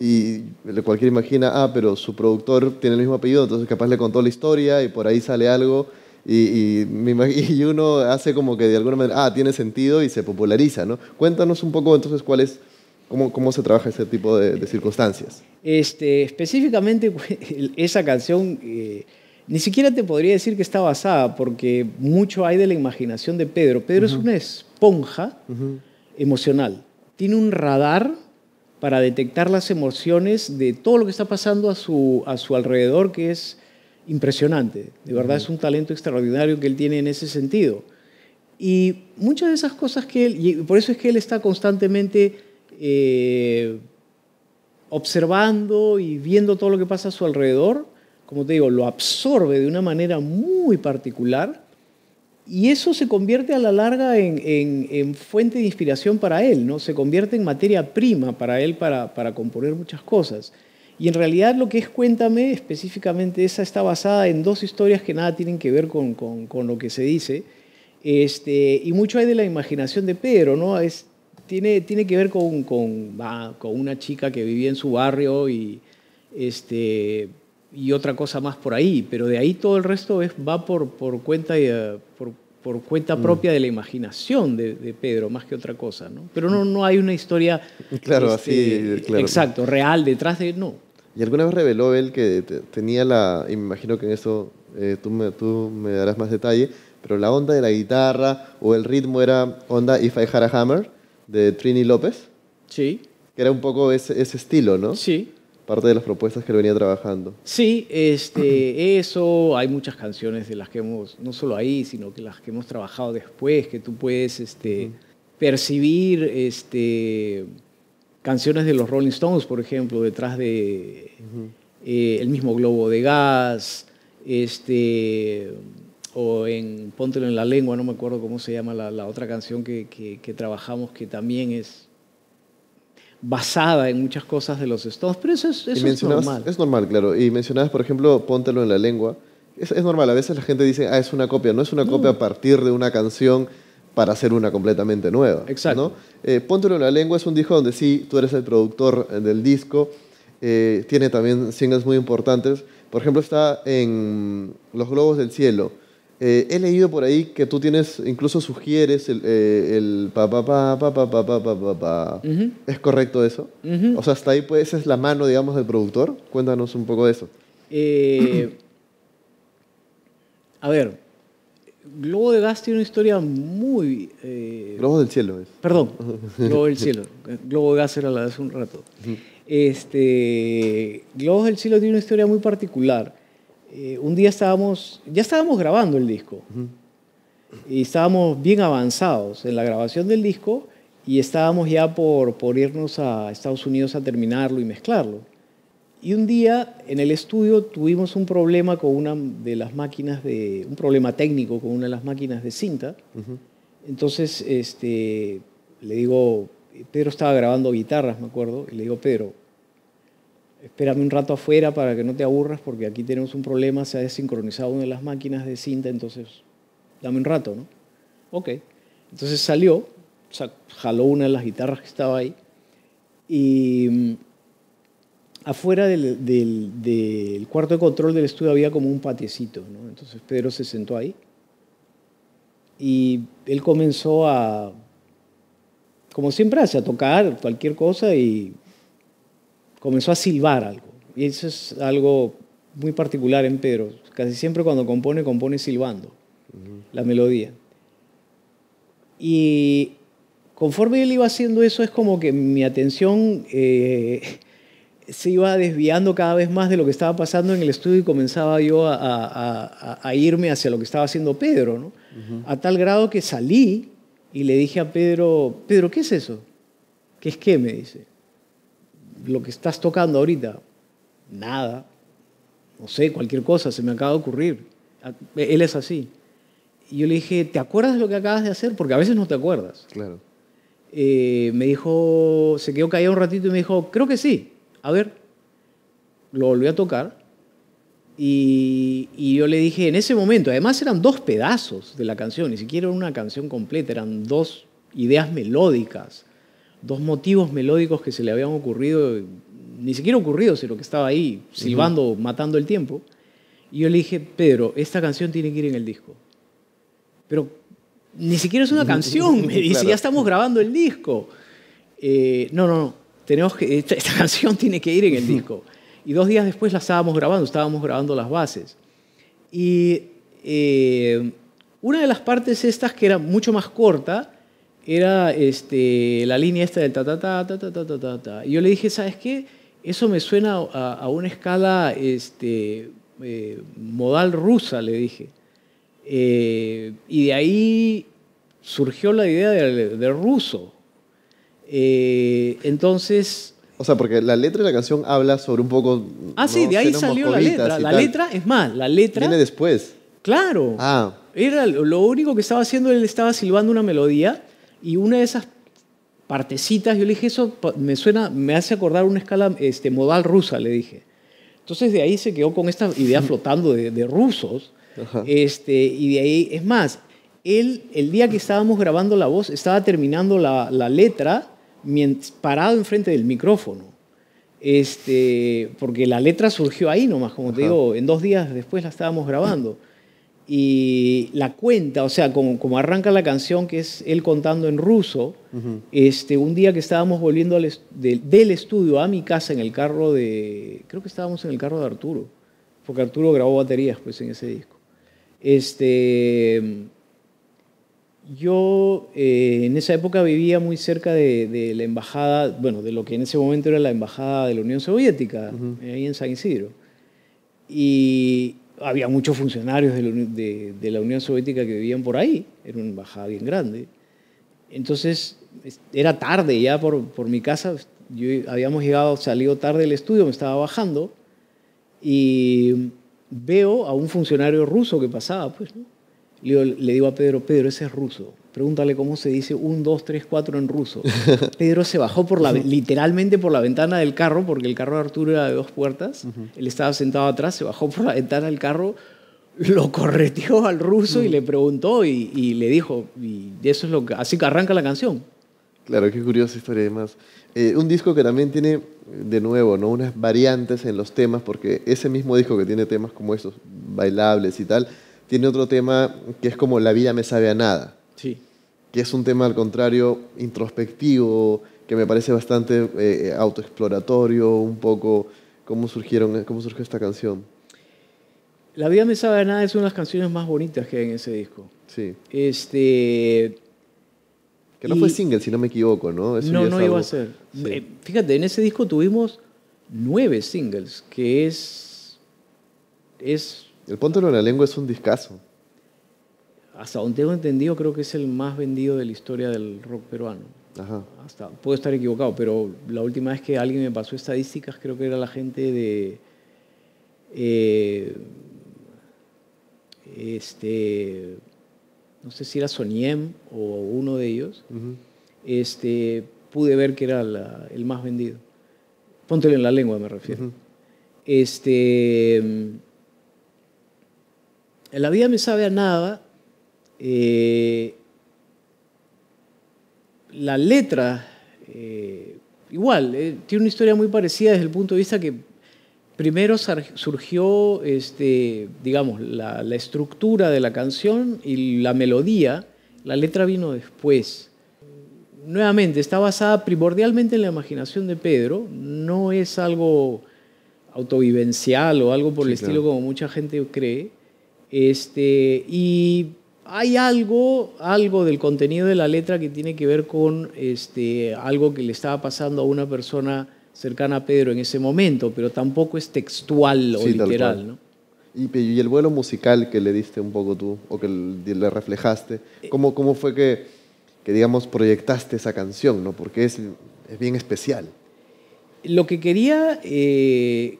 y cualquiera imagina, ah, pero su productor tiene el mismo apellido, entonces capaz le contó la historia y por ahí sale algo, y, y, y uno hace como que de alguna manera, ah, tiene sentido y se populariza, ¿no? Cuéntanos un poco entonces cuál es ¿Cómo, ¿Cómo, se trabaja ese tipo de, circunstancias? Este, específicamente, esa canción eh, ni siquiera te podría decir que está basada, porque mucho hay de la imaginación de Pedro. Pedro es una esponja emocional. Tiene un radar para detectar las emociones de todo lo que está pasando a su, a su alrededor, que es impresionante. De verdad es un talento extraordinario que él tiene en ese sentido. Y muchas de esas cosas que él, y por eso es que él está constantemente eh, observando y viendo todo lo que pasa a su alrededor, como te digo, lo absorbe de una manera muy particular y eso se convierte a la larga en, en, fuente de inspiración para él, ¿no? Se convierte en materia prima para él para, para componer muchas cosas. Y en realidad lo que es Cuéntame, específicamente esa está basada en dos historias que nada tienen que ver con, con, con lo que se dice. Este, y mucho hay de la imaginación de Pedro, ¿no? Es, tiene, tiene que ver con, con, con una chica que vivía en su barrio y, este, y otra cosa más por ahí, pero de ahí todo el resto es, va por, por cuenta, por, por, cuenta mm. propia de la imaginación de, de, Pedro, más que otra cosa, ¿no? Pero no, no hay una historia claro, así, este, claro. exacto, real detrás de... No, y alguna vez reveló él que tenía la, y me imagino que en eso eh, tú, me, tú me darás más detalle, pero la onda de la guitarra o el ritmo era onda If I Had a Hammer de Trini López. Sí. Que era un poco ese, ese estilo, ¿no? Sí. Parte de las propuestas que él venía trabajando. Sí, este, eso, hay muchas canciones de las que hemos, no solo ahí, sino que las que hemos trabajado después, que tú puedes este, percibir este, canciones de los Rolling Stones, por ejemplo, detrás de eh, el mismo globo de gas, este, o en Póntelo en la lengua, no me acuerdo cómo se llama la, otra canción que, que, trabajamos, que también es basada en muchas cosas de los Stones, pero eso es, eso es normal. Es normal, claro. Y mencionabas, por ejemplo, Póntelo en la lengua. Es, es, normal, a veces la gente dice, ah, es una copia. No es una copia a partir de una canción para hacer una completamente nueva. Exacto. ¿no? Eh, Póntelo en la lengua es un disco donde sí, tú eres el productor eh, del disco, eh, tiene también singles muy importantes. Por ejemplo, está en Los Globos del Cielo. he leído por ahí que tú tienes, incluso sugieres el, el pa pa pa pa pa pa pa pa pa pa. ¿Es correcto eso? O sea, hasta ahí pues, esa es la mano, digamos, del productor. Cuéntanos un poco de eso. a ver, Globo de Gas tiene una historia muy... Eh, Globo del Cielo. Es. Perdón, Globo del Cielo. Globo de Gas era la de hace un rato. este, Globo del Cielo tiene una historia muy particular. Eh, un día estábamos, ya estábamos grabando el disco. Y estábamos bien avanzados en la grabación del disco y estábamos ya por, por irnos a Estados Unidos a terminarlo y mezclarlo. Y un día en el estudio tuvimos un problema con una de las máquinas de, un problema técnico con una de las máquinas de cinta. Entonces, este, le digo, Pedro estaba grabando guitarras, me acuerdo, y le digo, Pedro, espérame un rato afuera para que no te aburras porque aquí tenemos un problema, se ha desincronizado una de las máquinas de cinta, entonces dame un rato, ¿no? Ok. Entonces salió, jaló una de las guitarras que estaba ahí y afuera del, cuarto de control del estudio había como un patiecito, ¿no? Entonces Pedro se sentó ahí y él comenzó a, como siempre hace, a tocar cualquier cosa y comenzó a silbar algo. Y eso es algo muy particular en Pedro. Casi siempre cuando compone, compone silbando la melodía. Y conforme él iba haciendo eso, es como que mi atención eh, se iba desviando cada vez más de lo que estaba pasando en el estudio y comenzaba yo a, irme hacia lo que estaba haciendo Pedro, ¿no? A tal grado que salí y le dije a Pedro, Pedro, ¿qué es eso? ¿Qué es qué? Me dice. Lo que estás tocando ahorita. Nada. No sé, cualquier cosa, se me acaba de ocurrir. Él es así. Y yo le dije, ¿te acuerdas de lo que acabas de hacer? Porque a veces no te acuerdas. Claro. Eh, me dijo, se quedó callado un ratito y me dijo, creo que sí a ver, lo volví a tocar y, yo le dije, en ese momento, además eran dos pedazos de la canción, ni siquiera una canción completa, eran dos ideas melódicas, dos motivos melódicos que se le habían ocurrido, ni siquiera ocurrido, sino que estaba ahí silbando, matando el tiempo. Y yo le dije, Pedro, esta canción tiene que ir en el disco. Pero ni siquiera es una canción, me dice, ya estamos grabando el disco. Eh, no, no, no, tenemos que, esta, canción tiene que ir en el disco. Y dos días después la estábamos grabando, estábamos grabando las bases. Y eh, una de las partes estas que era mucho más corta era este, la línea esta del ta ta ta ta ta ta ta ta. Y yo le dije, ¿sabes qué? Eso me suena a, una escala este, eh, modal rusa, le dije. Eh, y de ahí surgió la idea del de ruso. Eh, entonces... O sea, porque la letra de la canción habla sobre un poco... Ah, sí, de ahí salió la letra. La letra, es más, la letra... Viene después. Claro. Ah. Era lo único que estaba haciendo, él estaba silbando una melodía y una de esas partecitas, yo le dije, eso me suena, me hace acordar una escala este, modal rusa, le dije. Entonces de ahí se quedó con esta idea flotando de, rusos. Este, y de ahí, es más, él, el día que estábamos grabando la voz, estaba terminando la, la letra parado enfrente del micrófono. Este, porque la letra surgió ahí nomás, como te digo, en dos días después la estábamos grabando. Y la cuenta, o sea, como, como arranca la canción, que es él contando en ruso, este, un día que estábamos volviendo del estudio a mi casa en el carro de, creo que estábamos en el carro de Arturo, porque Arturo grabó baterías pues en ese disco. Este, yo eh, en esa época vivía muy cerca de, la embajada, bueno, de lo que en ese momento era la embajada de la Unión Soviética, ahí en San Isidro. Y había muchos funcionarios de la, Unión Soviética que vivían por ahí, era una embajada bien grande. Entonces, era tarde ya por, por mi casa, yo habíamos llegado, salido tarde del estudio, me estaba bajando y veo a un funcionario ruso que pasaba, pues, ¿no? Le digo, a Pedro, Pedro, ese es ruso. Pregúntale cómo se dice un, dos, tres, cuatro en ruso. Pedro se bajó por la, literalmente por la ventana del carro, porque el carro de Arturo era de dos puertas. Él estaba sentado atrás, se bajó por la ventana del carro, lo correteó al ruso y le preguntó y, le dijo, y eso es lo que, así que arranca la canción. Claro, qué curiosa historia además. Eh, un disco que también tiene, de nuevo, ¿no? unas variantes en los temas, porque ese mismo disco que tiene temas como estos, bailables y tal, tiene otro tema que es como La vida me sabe a nada. Sí. Que es un tema al contrario introspectivo, que me parece bastante eh, autoexploratorio, un poco cómo surgieron, cómo surgió esta canción. La vida me sabe a nada es una de las canciones más bonitas que hay en ese disco. Sí. Este que no fue single, si no me equivoco, ¿no? no, no iba a ser. Eh, fíjate, en ese disco tuvimos nueve singles, que es, es el Póntelo en la lengua es un discazo. Hasta donde tengo entendido, creo que es el más vendido de la historia del rock peruano. Ajá. Hasta, puedo estar equivocado, pero la última vez que alguien me pasó estadísticas, creo que era la gente de. Eh, este. No sé si era Soniem o uno de ellos. este, pude ver que era el más vendido. Póntelo en la lengua, me refiero. Este la vida me sabe a nada. Eh, la letra, eh, igual, eh, tiene una historia muy parecida desde el punto de vista que primero surgió, este, digamos, la, estructura de la canción y la melodía. La letra vino después. Nuevamente, está basada primordialmente en la imaginación de Pedro. No es algo autovivencial o algo por el estilo como mucha gente cree. Este, y hay algo, algo del contenido de la letra que tiene que ver con este, algo que le estaba pasando a una persona cercana a Pedro en ese momento, pero tampoco es textual o literal. ¿no? Y, el vuelo musical que le diste un poco tú, o que le reflejaste, ¿cómo, cómo fue que, que, digamos, proyectaste esa canción? ¿no? Porque es, es bien especial. Lo que quería eh,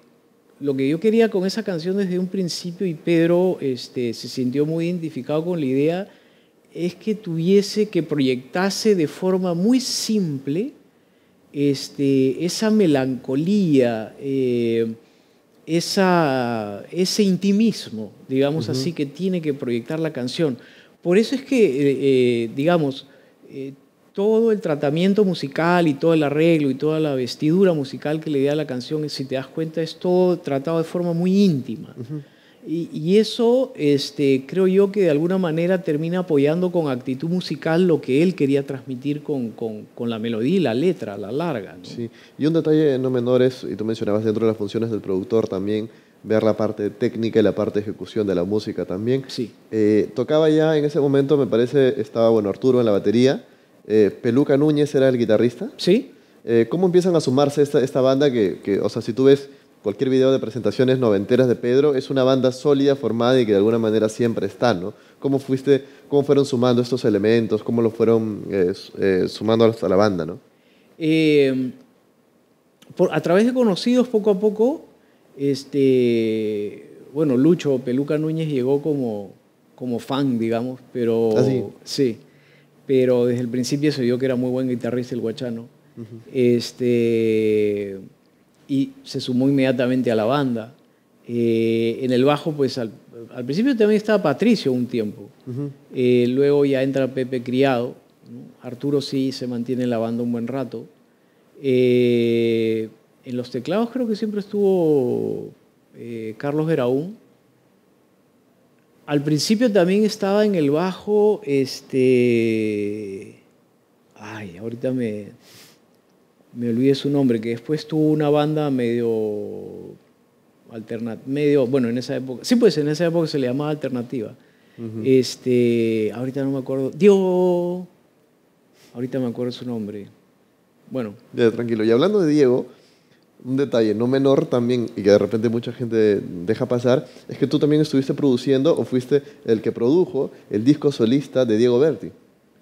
lo que yo quería con esa canción desde un principio, y Pedro este, se sintió muy identificado con la idea, es que tuviese, que proyectase de forma muy simple este, esa melancolía, eh, esa, ese intimismo, digamos así, que tiene que proyectar la canción. Por eso es que, eh, eh, digamos, todo el tratamiento musical y todo el arreglo y toda la vestidura musical que le da a la canción, si te das cuenta, es todo tratado de forma muy íntima. y, eso este, creo yo que de alguna manera termina apoyando con actitud musical lo que él quería transmitir con, con, con la melodía y la letra, la larga. Sí, y un detalle no menor es, y tú mencionabas dentro de las funciones del productor también, ver la parte técnica y la parte de ejecución de la música también. Sí. Eh, tocaba ya en ese momento, me parece, estaba bueno Arturo en la batería, eh, Peluca Núñez era el guitarrista. Sí. Eh, ¿Cómo empiezan a sumarse esta, esta banda que, o sea, si tú ves cualquier video de presentaciones noventeras de Pedro, es una banda sólida, formada y que de alguna manera siempre está, ¿no? ¿Cómo, fuiste, cómo fueron sumando estos elementos? ¿Cómo lo fueron eh, sumando hasta la banda, no? por, a través de conocidos, poco a poco, este, bueno, Lucho Peluca Núñez llegó como, como fan, digamos, pero ¿Ah, sí? sí, pero desde el principio se vio que era muy buen guitarrista el guachano. este, y se sumó inmediatamente a la banda. Eh, en el bajo, pues al, al principio también estaba Patricio un tiempo. Eh, luego ya entra Pepe Criado. ¿no? Arturo sí se mantiene en la banda un buen rato. Eh, en los teclados creo que siempre estuvo eh, Carlos Geraún. Al principio también estaba en el bajo, este... Ay, ahorita me, me olvidé su nombre, que después tuvo una banda medio alternat medio, bueno, en esa época, sí, pues en esa época se le llamaba alternativa. Este, ahorita no me acuerdo, Diego, ahorita me acuerdo su nombre. Bueno, Ya, tranquilo. Y hablando de Diego, un detalle no menor también, y que de repente mucha gente deja pasar, es que tú también estuviste produciendo o fuiste el que produjo el disco solista de Diego Berti.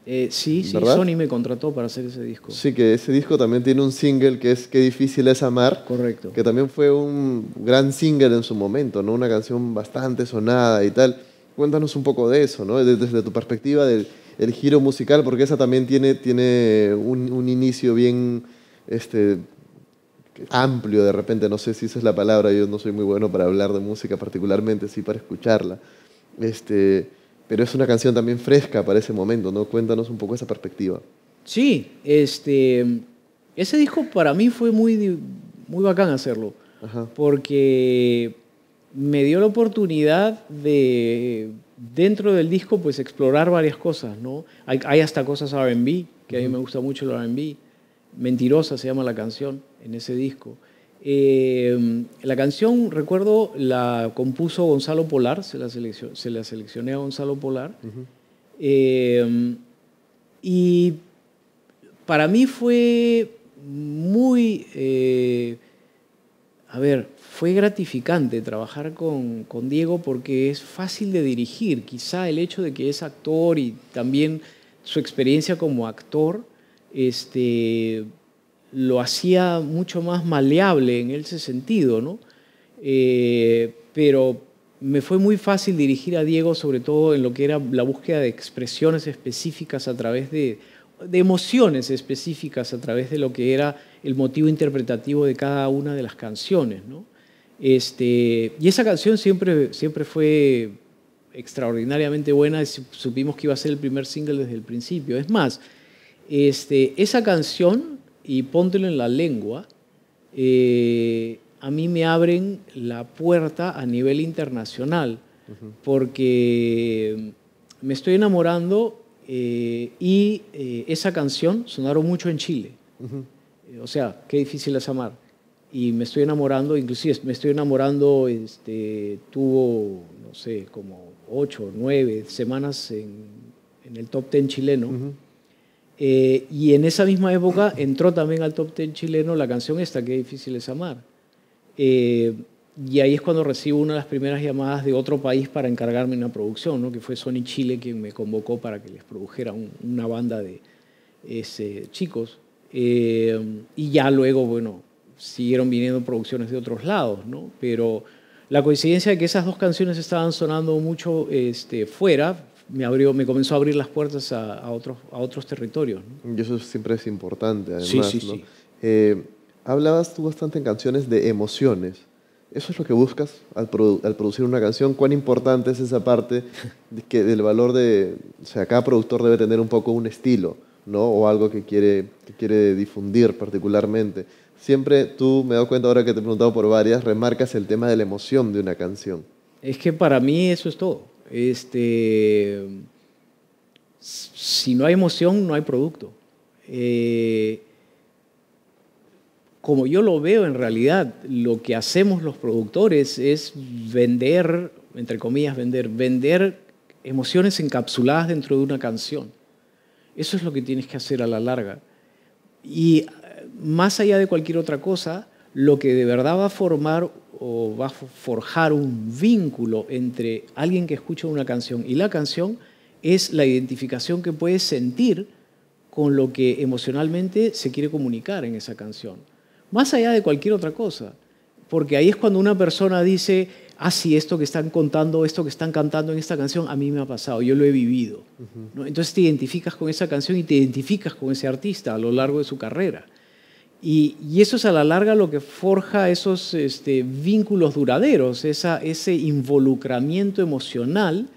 eh, sí, sí, ¿Verdad? Sony me contrató para hacer ese disco. Sí, que ese disco también tiene un single que es Qué difícil es amar, Correcto. que también fue un gran single en su momento, ¿no? Una canción bastante sonada y tal. Cuéntanos un poco de eso, ¿no? Desde, desde tu perspectiva del el giro musical, porque esa también tiene, tiene un, un inicio bien este, amplio de repente, no sé si esa es la palabra, yo no soy muy bueno para hablar de música particularmente, sí para escucharla. Este, pero es una canción también fresca para ese momento, ¿no? Cuéntanos un poco esa perspectiva. Sí, este, ese disco para mí fue muy, muy bacán hacerlo, Ajá. porque me dio la oportunidad de, dentro del disco, pues explorar varias cosas, ¿no? Hay, hay hasta cosas R&B, que a mí me gusta mucho el R&B. Mentirosa se llama la canción en ese disco. Eh, la canción, recuerdo, la compuso Gonzalo Polar, se la, seleccio- se la seleccioné a Gonzalo Polar. Eh, y para mí fue muy, eh, a ver, fue gratificante trabajar con, con Diego porque es fácil de dirigir. Quizá el hecho de que es actor y también su experiencia como actor este, lo hacía mucho más maleable en ese sentido, ¿no? Eh, pero me fue muy fácil dirigir a Diego, sobre todo en lo que era la búsqueda de expresiones específicas a través de, emociones específicas a través de lo que era el motivo interpretativo de cada una de las canciones, ¿no? Este, y esa canción siempre, siempre fue extraordinariamente buena, supimos que iba a ser el primer single desde el principio. Es más, este, esa canción y Póntelo en la lengua, eh, a mí me abren la puerta a nivel internacional, porque me estoy enamorando eh, y eh, esa canción sonaron mucho en Chile. Eh, O sea, qué difícil es amar. Y me estoy enamorando, inclusive me estoy enamorando, este, tuvo, no sé, como ocho o nueve semanas en, en el top ten chileno. Eh, y en esa misma época entró también al top ten chileno la canción esta, Qué difícil es amar. Eh, y ahí es cuando recibo una de las primeras llamadas de otro país para encargarme una producción, ¿no? que fue Sony Chile quien me convocó para que les produjera un- una banda de ese, chicos. Eh, y ya luego, bueno, siguieron viniendo producciones de otros lados, ¿no? Pero la coincidencia de que esas dos canciones estaban sonando mucho este, fuera me, abrió, me comenzó a abrir las puertas a, a otros, a otros territorios. ¿no? Y eso siempre es importante, además. Sí, sí, ¿no? sí. Eh, hablabas tú bastante en canciones de emociones. ¿Eso es lo que buscas al, produ- al producir una canción? ¿Cuán importante es esa parte de que, del valor de... O sea, cada productor debe tener un poco un estilo, ¿no? O algo que quiere, que quiere difundir particularmente. Siempre tú, me he dado cuenta ahora que te he preguntado por varias, remarcas el tema de la emoción de una canción. Es que para mí eso es todo. Este, si no hay emoción, no hay producto. Eh, como yo lo veo en realidad, lo que hacemos los productores es vender, entre comillas, vender, vender emociones encapsuladas dentro de una canción. Eso es lo que tienes que hacer a la larga. Y más allá de cualquier otra cosa, lo que de verdad va a formar o va a fo- forjar un vínculo entre alguien que escucha una canción y la canción es la identificación que puedes sentir con lo que emocionalmente se quiere comunicar en esa canción. Más allá de cualquier otra cosa. Porque ahí es cuando una persona dice, ah, sí, esto que están contando, esto que están cantando en esta canción, a mí me ha pasado, yo lo he vivido. Entonces te identificas con esa canción y te identificas con ese artista a lo largo de su carrera. Y, eso es a la larga lo que forja esos este, vínculos duraderos, ese involucramiento emocional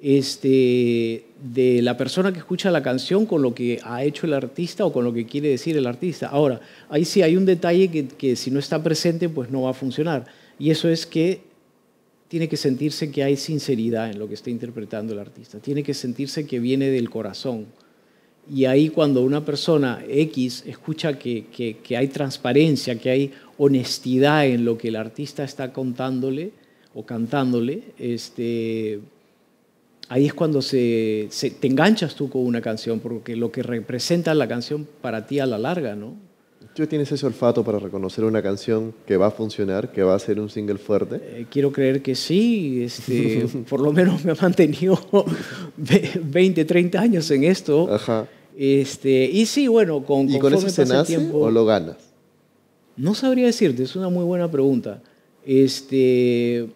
este, de la persona que escucha la canción con lo que ha hecho el artista o con lo que quiere decir el artista. Ahora, ahí sí hay un detalle que, que si no está presente, pues no va a funcionar. Y eso es que tiene que sentirse que hay sinceridad en lo que está interpretando el artista, tiene que sentirse que viene del corazón. Y ahí cuando una persona X escucha que, que, hay transparencia, que hay honestidad en lo que el artista está contándole o cantándole, este, ahí es cuando se, se, te enganchas tú con una canción, porque lo que representa la canción para ti a la larga, ¿no? ¿Tú tienes ese olfato para reconocer una canción que va a funcionar, que va a ser un single fuerte? Eh, quiero creer que sí. Este, por lo menos me ha mantenido 20, 30 años en esto. Ajá. Este, y sí, bueno, con, ¿Y con eso se nace o lo ganas? No sabría decirte, es una muy buena pregunta. Este,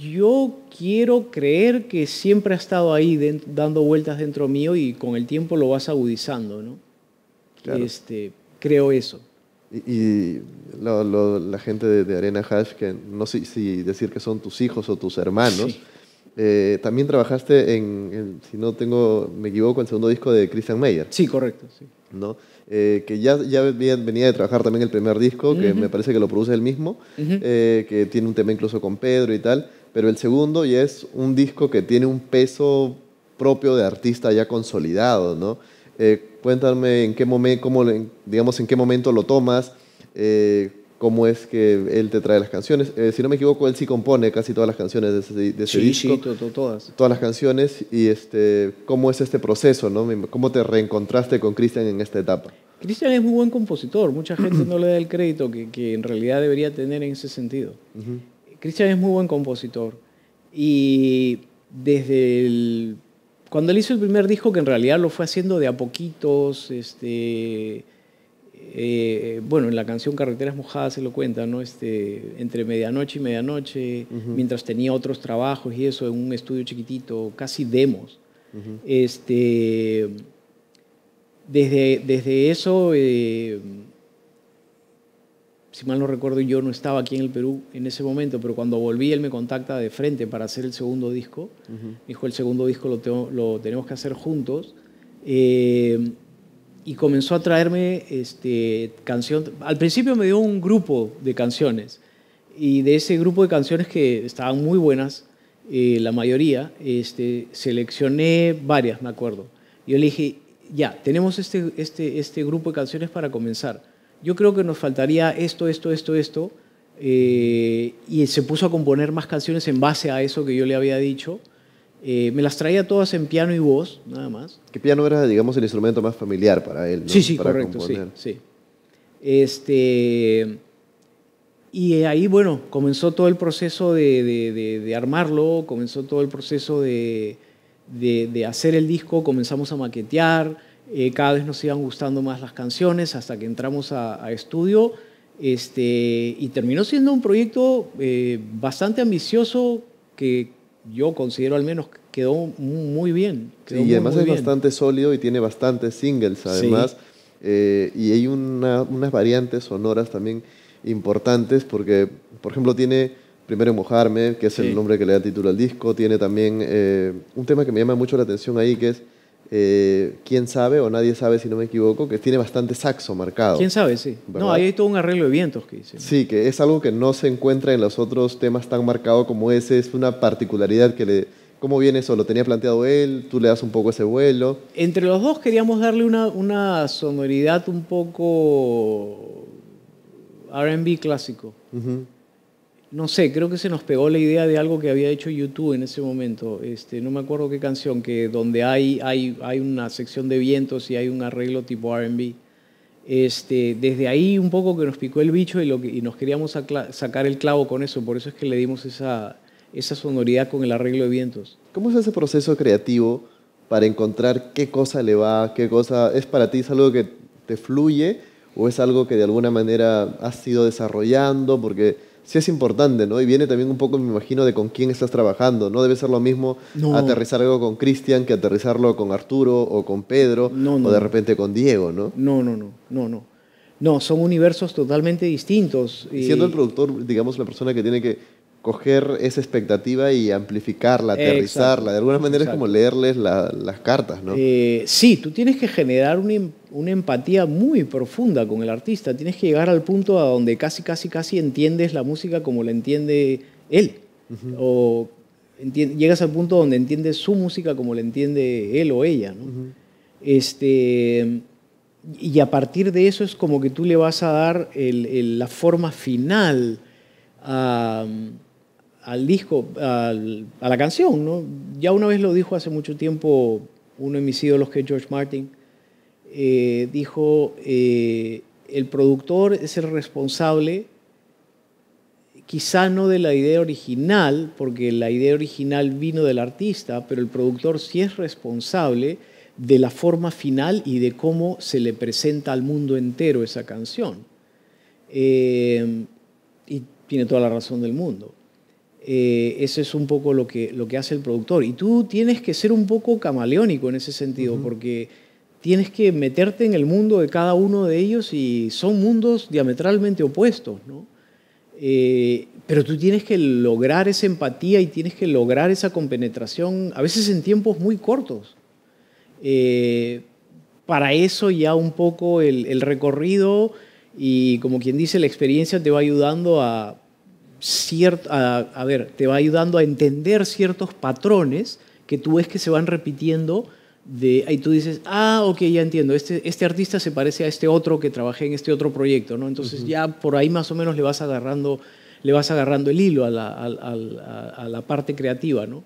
yo quiero creer que siempre ha estado ahí dando vueltas dentro mío y con el tiempo lo vas agudizando, ¿no? Claro. Este, creo eso. Y, la gente de, Arena Hash, que no sé si decir que son tus hijos o tus hermanos, eh, también trabajaste en, si no tengo, me equivoco, el segundo disco de Christian Meyer. Sí, correcto. Sí. ¿no? Eh, que ya, ya venía de trabajar también el primer disco, que me parece que lo produce él mismo, eh, que tiene un tema incluso con Pedro y tal, pero el segundo ya es un disco que tiene un peso propio de artista ya consolidado, ¿no? Cuéntame en qué momento, cómo, digamos, en qué momento lo tomas, cómo es que él te trae las canciones. Eh, si no me equivoco, él sí compone casi todas las canciones de ese, de sí, disco. Sí, todas. Todas las canciones. Y este, cómo es este proceso, ¿no? ¿Cómo te reencontraste con Cristian en esta etapa? Cristian es muy buen compositor. Mucha gente no le da el crédito que, que en realidad debería tener en ese sentido. Cristian es muy buen compositor. Y desde el cuando él hizo el primer disco, que en realidad lo fue haciendo de a poquitos, este, eh, bueno, en la canción Carreteras Mojadas se lo cuenta, ¿no? Este, entre medianoche y medianoche, mientras tenía otros trabajos y eso, en un estudio chiquitito, casi demos. este, desde, desde eso, eh, si mal no recuerdo, yo no estaba aquí en el Perú en ese momento, pero cuando volví él me contacta de frente para hacer el segundo disco. Dijo, el segundo disco lo, lo tenemos que hacer juntos. Eh, y comenzó a traerme este, canción. Al principio me dio un grupo de canciones. Y de ese grupo de canciones que estaban muy buenas, eh, la mayoría, este, seleccioné varias, me acuerdo. Yo le dije, ya, tenemos este, este, este grupo de canciones para comenzar yo creo que nos faltaría esto, esto, esto, esto. Eh, y se puso a componer más canciones en base a eso que yo le había dicho. Eh, me las traía todas en piano y voz, nada más. Que piano era, digamos, el instrumento más familiar para él, ¿no? Sí, sí, correcto, sí, sí. Este, y ahí, bueno, comenzó todo el proceso de, de, de, armarlo, comenzó todo el proceso de, de, hacer el disco, comenzamos a maquetear, eh, cada vez nos iban gustando más las canciones hasta que entramos a, estudio este, y terminó siendo un proyecto eh, bastante ambicioso que yo considero al menos quedó muy bien. y además es bastante sólido y tiene bastantes singles además. Eh, y hay unas variantes sonoras también importantes porque, por ejemplo, tiene Primero Mojarme, que es el nombre que le da título al disco, tiene también un tema que me llama mucho la atención ahí, que es eh, quién sabe, o nadie sabe si no me equivoco, que tiene bastante saxo marcado. Quién sabe, sí. No, ahí hay todo un arreglo de vientos que dice. Sí, que es algo que no se encuentra en los otros temas tan marcado como ese, es una particularidad que le... ¿Cómo viene eso? ¿Lo tenía planteado él? ¿Tú le das un poco ese vuelo? Entre los dos queríamos darle una, una sonoridad un poco RB clásico no sé, creo que se nos pegó la idea de algo que había hecho YouTube en ese momento. Este, no me acuerdo qué canción, que donde hay, hay, hay una sección de vientos y hay un arreglo tipo RB. Este, desde ahí un poco que nos picó el bicho y, nos queríamos sacar el clavo con eso, por eso es que le dimos esa, esa sonoridad con el arreglo de vientos. ¿Cómo es ese proceso creativo para encontrar qué cosa le va, qué cosa es para ti, es algo que te fluye o es algo que de alguna manera has ido desarrollando? Porque sí es importante, ¿no? Y viene también un poco, me imagino, de con quién estás trabajando. No debe ser lo mismo aterrizar algo con Cristian que aterrizarlo con Arturo o con Pedro o de repente con Diego, ¿no? No, no, no, no, no. No, son universos totalmente distintos. Y siendo el productor, digamos, la persona que tiene que coger esa expectativa y amplificarla, aterrizarla. De alguna manera es como leerles las cartas, ¿no? Eh, sí, tú tienes que generar una, una, empatía muy profunda con el artista. Tienes que llegar al punto a donde casi, casi, casi entiendes la música como la entiende él. O llegas al punto donde entiendes su música como la entiende él o ella, ¿no? este, y a partir de eso es como que tú le vas a dar la forma final a al disco, a la canción. ¿no? Ya una vez lo dijo hace mucho tiempo uno de mis ídolos, que es George Martin, eh, dijo, eh, el productor es el responsable, quizá no de la idea original, porque la idea original vino del artista, pero el productor sí es responsable de la forma final y de cómo se le presenta al mundo entero esa canción. Eh, y tiene toda la razón del mundo. Eh, eso es un poco lo que, lo que hace el productor. Y tú tienes que ser un poco camaleónico en ese sentido, porque tienes que meterte en el mundo de cada uno de ellos y son mundos diametralmente opuestos, ¿no? Eh, pero tú tienes que lograr esa empatía y tienes que lograr esa compenetración, a veces en tiempos muy cortos. Eh, para eso ya un poco el, el recorrido y como quien dice, la experiencia te va ayudando a a, ver, te va ayudando a entender ciertos patrones que tú ves que se van repitiendo de ahí tú dices, ah, ok, ya entiendo, este, este artista se parece a este otro que trabajé en este otro proyecto, ¿no? Entonces ya por ahí más o menos le vas agarrando, le vas agarrando el hilo a la, a, la parte creativa, ¿no?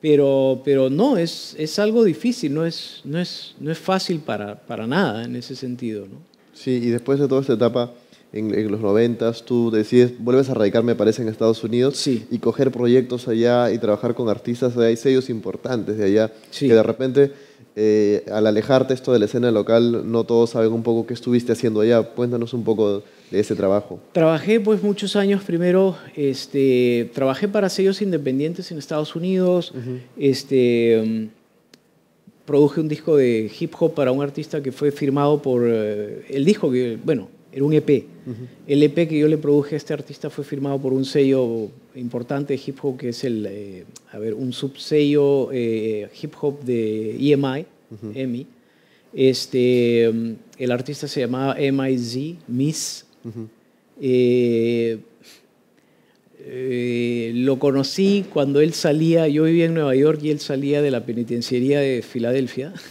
Pero, pero no, es, es algo difícil, no es, no es, no es fácil para, para nada en ese sentido, ¿no? Sí, y después de toda esta etapa en, los noventas, tú decides, vuelves a radicar, me parece, en Estados Unidos y coger proyectos allá y trabajar con artistas, hay sellos importantes de allá, que de repente, eh, al alejarte esto de la escena local, no todos saben un poco qué estuviste haciendo allá. Cuéntanos un poco de ese trabajo. Trabajé pues muchos años primero, este, trabajé para sellos independientes en Estados Unidos, este, produje un disco de hip hop para un artista que fue firmado por, eh, el disco que, bueno, era un EP. El EP que yo le produje a este artista fue firmado por un sello importante de hip hop que es el, eh, a ver, un subsello eh, hip hop de EMI, EMI. Este, mm, el artista se llamaba MIZ, Miss. Eh, lo conocí cuando él salía, yo vivía en Nueva York y él salía de la penitenciaría de Filadelfia.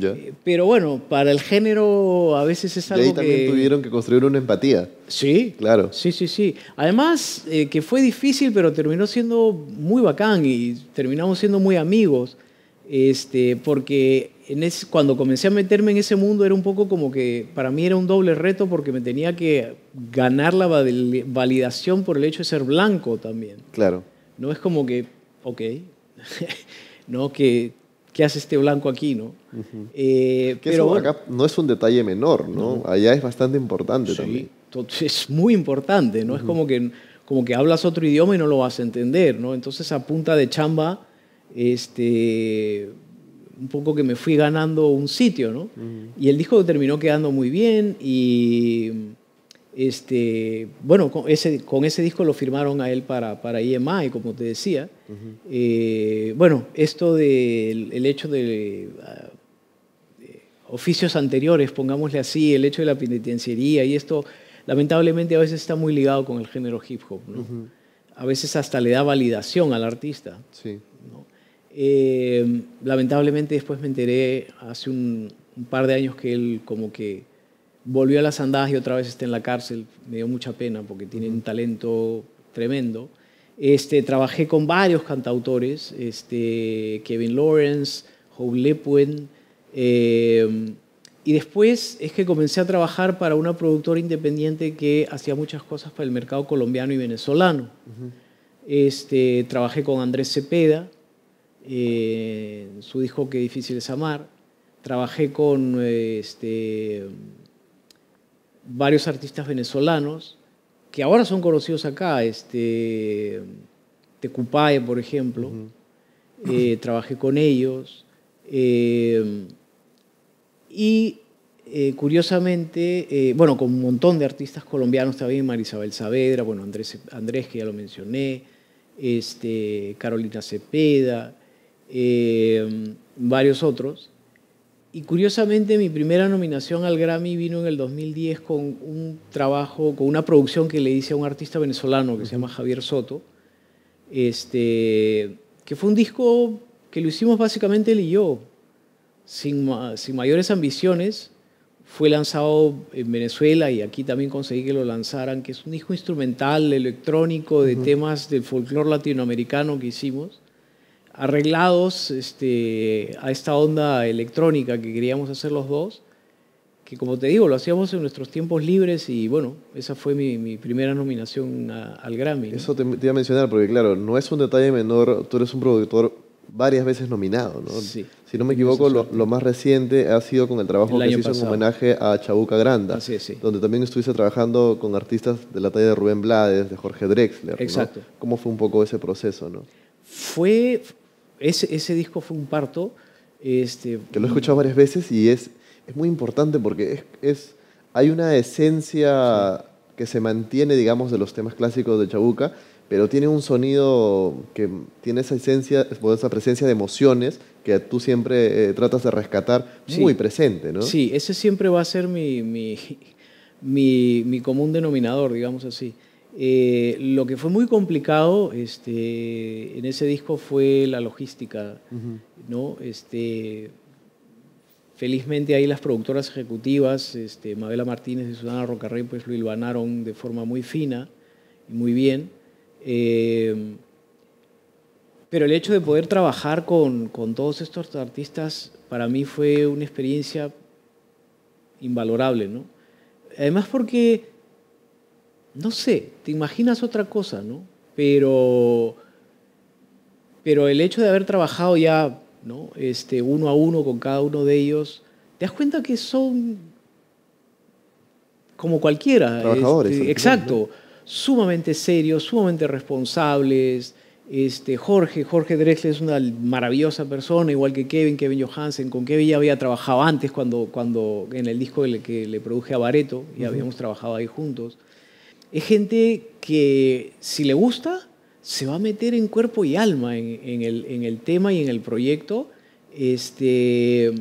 Eh, pero bueno, para el género a veces es algo y ahí también tuvieron que construir una empatía. Sí, claro. Sí, sí, sí. Además, eh, que fue difícil, pero terminó siendo muy bacán y terminamos siendo muy amigos. Este, porque en cuando comencé a meterme en ese mundo era un poco como que para mí era un doble reto porque me tenía que ganar la validación por el hecho de ser blanco también. Claro. No es como que, ok, no, que, ¿qué hace este blanco aquí, no? Eh, pero acá no es un detalle menor, ¿no? Allá es bastante importante también. Es muy importante, ¿no? Es como que, como que hablas otro idioma y no lo vas a entender, ¿no? Entonces a punta de chamba este, un poco que me fui ganando un sitio, ¿no? Y el disco terminó quedando muy bien y, este, bueno, con ese, con ese disco lo firmaron a él para, para EMI, como te decía. Eh, bueno, esto del el hecho de, ah, de, oficios anteriores, pongámosle así, el hecho de la penitenciaría y esto, lamentablemente a veces está muy ligado con el género hip hop, ¿no? A veces hasta le da validación al artista. Sí. Eh, lamentablemente después me enteré hace un, par de años que él como que volvió a las andadas y otra vez está en la cárcel. Me dio mucha pena porque tiene un talento tremendo. Este, trabajé con varios cantautores, este, Kevin Lawrence, Hope Lipwin, eh, y después es que comencé a trabajar para una productora independiente que hacía muchas cosas para el mercado colombiano y venezolano. este, trabajé con Andrés Cepeda, eh, su disco Qué difícil es amar. Trabajé con este, varios artistas venezolanos que ahora son conocidos acá, este, Tecupae, por ejemplo, eh, trabajé con ellos. Eh, y eh, curiosamente, bueno, con un montón de artistas colombianos también, Marisabel Saavedra, bueno, Andrés, Andrés que ya lo mencioné, este, Carolina Cepeda, varios otros. Y curiosamente mi primera nominación al Grammy vino en el 2010 con un trabajo, con una producción que le hice a un artista venezolano que se llama Javier Soto, este, que fue un disco que lo hicimos básicamente él y yo, sin, sin mayores ambiciones. Fue lanzado en Venezuela y aquí también conseguí que lo lanzaran, que es un disco instrumental, electrónico, de temas del folclore latinoamericano que hicimos arreglados este, a esta onda electrónica que queríamos hacer los dos, que como te digo, lo hacíamos en nuestros tiempos libres y bueno, esa fue mi, primera nominación al Grammy. Eso te, iba a mencionar, porque claro, no es un detalle menor, tú eres un productor varias veces nominado, ¿no? Sí. Si no me equivoco, lo, más reciente ha sido con el trabajo que se hizo en homenaje a Chabuca Granda, sí, sí. donde también estuviste trabajando con artistas de la talla de Rubén Blades, de Jorge Drexler. Exacto. ¿Cómo fue un poco ese proceso, no? Fue, ese, ese disco fue un parto. Este, que lo he escuchado varias veces y es, es muy importante porque es, es hay una esencia que se mantiene, digamos, de los temas clásicos de Chabuca, pero tiene un sonido que tiene esa esencia, esa presencia de emociones que tú siempre eh, tratas de rescatar muy presente, ¿no? Sí, ese siempre va a ser mi, mi, mi, mi común denominador, digamos así. Eh, lo que fue muy complicado este, en ese disco fue la logística, ¿no? Este, felizmente ahí las productoras ejecutivas, este, Mabela Martínez y Susana Rocarrey, pues lo hilvanaron de forma muy fina y muy bien. Eh, pero el hecho de poder trabajar con, con todos estos artistas para mí fue una experiencia invalorable, ¿no? Además porque no sé, te imaginas otra cosa, ¿no? Pero, pero el hecho de haber trabajado ya, ¿no? Este, uno a uno con cada uno de ellos, te das cuenta que son como cualquiera. Trabajadores. Este, exacto. Sumamente serios, sumamente responsables. Este, Jorge, Jorge Drexler es una maravillosa persona, igual que Kevin, Kevin Johansen. Con Kevin ya había trabajado antes cuando, cuando en el disco que le, produje a Bareto, y habíamos trabajado ahí juntos es gente que si le gusta, se va a meter en cuerpo y alma en, el, tema y en el proyecto. Este,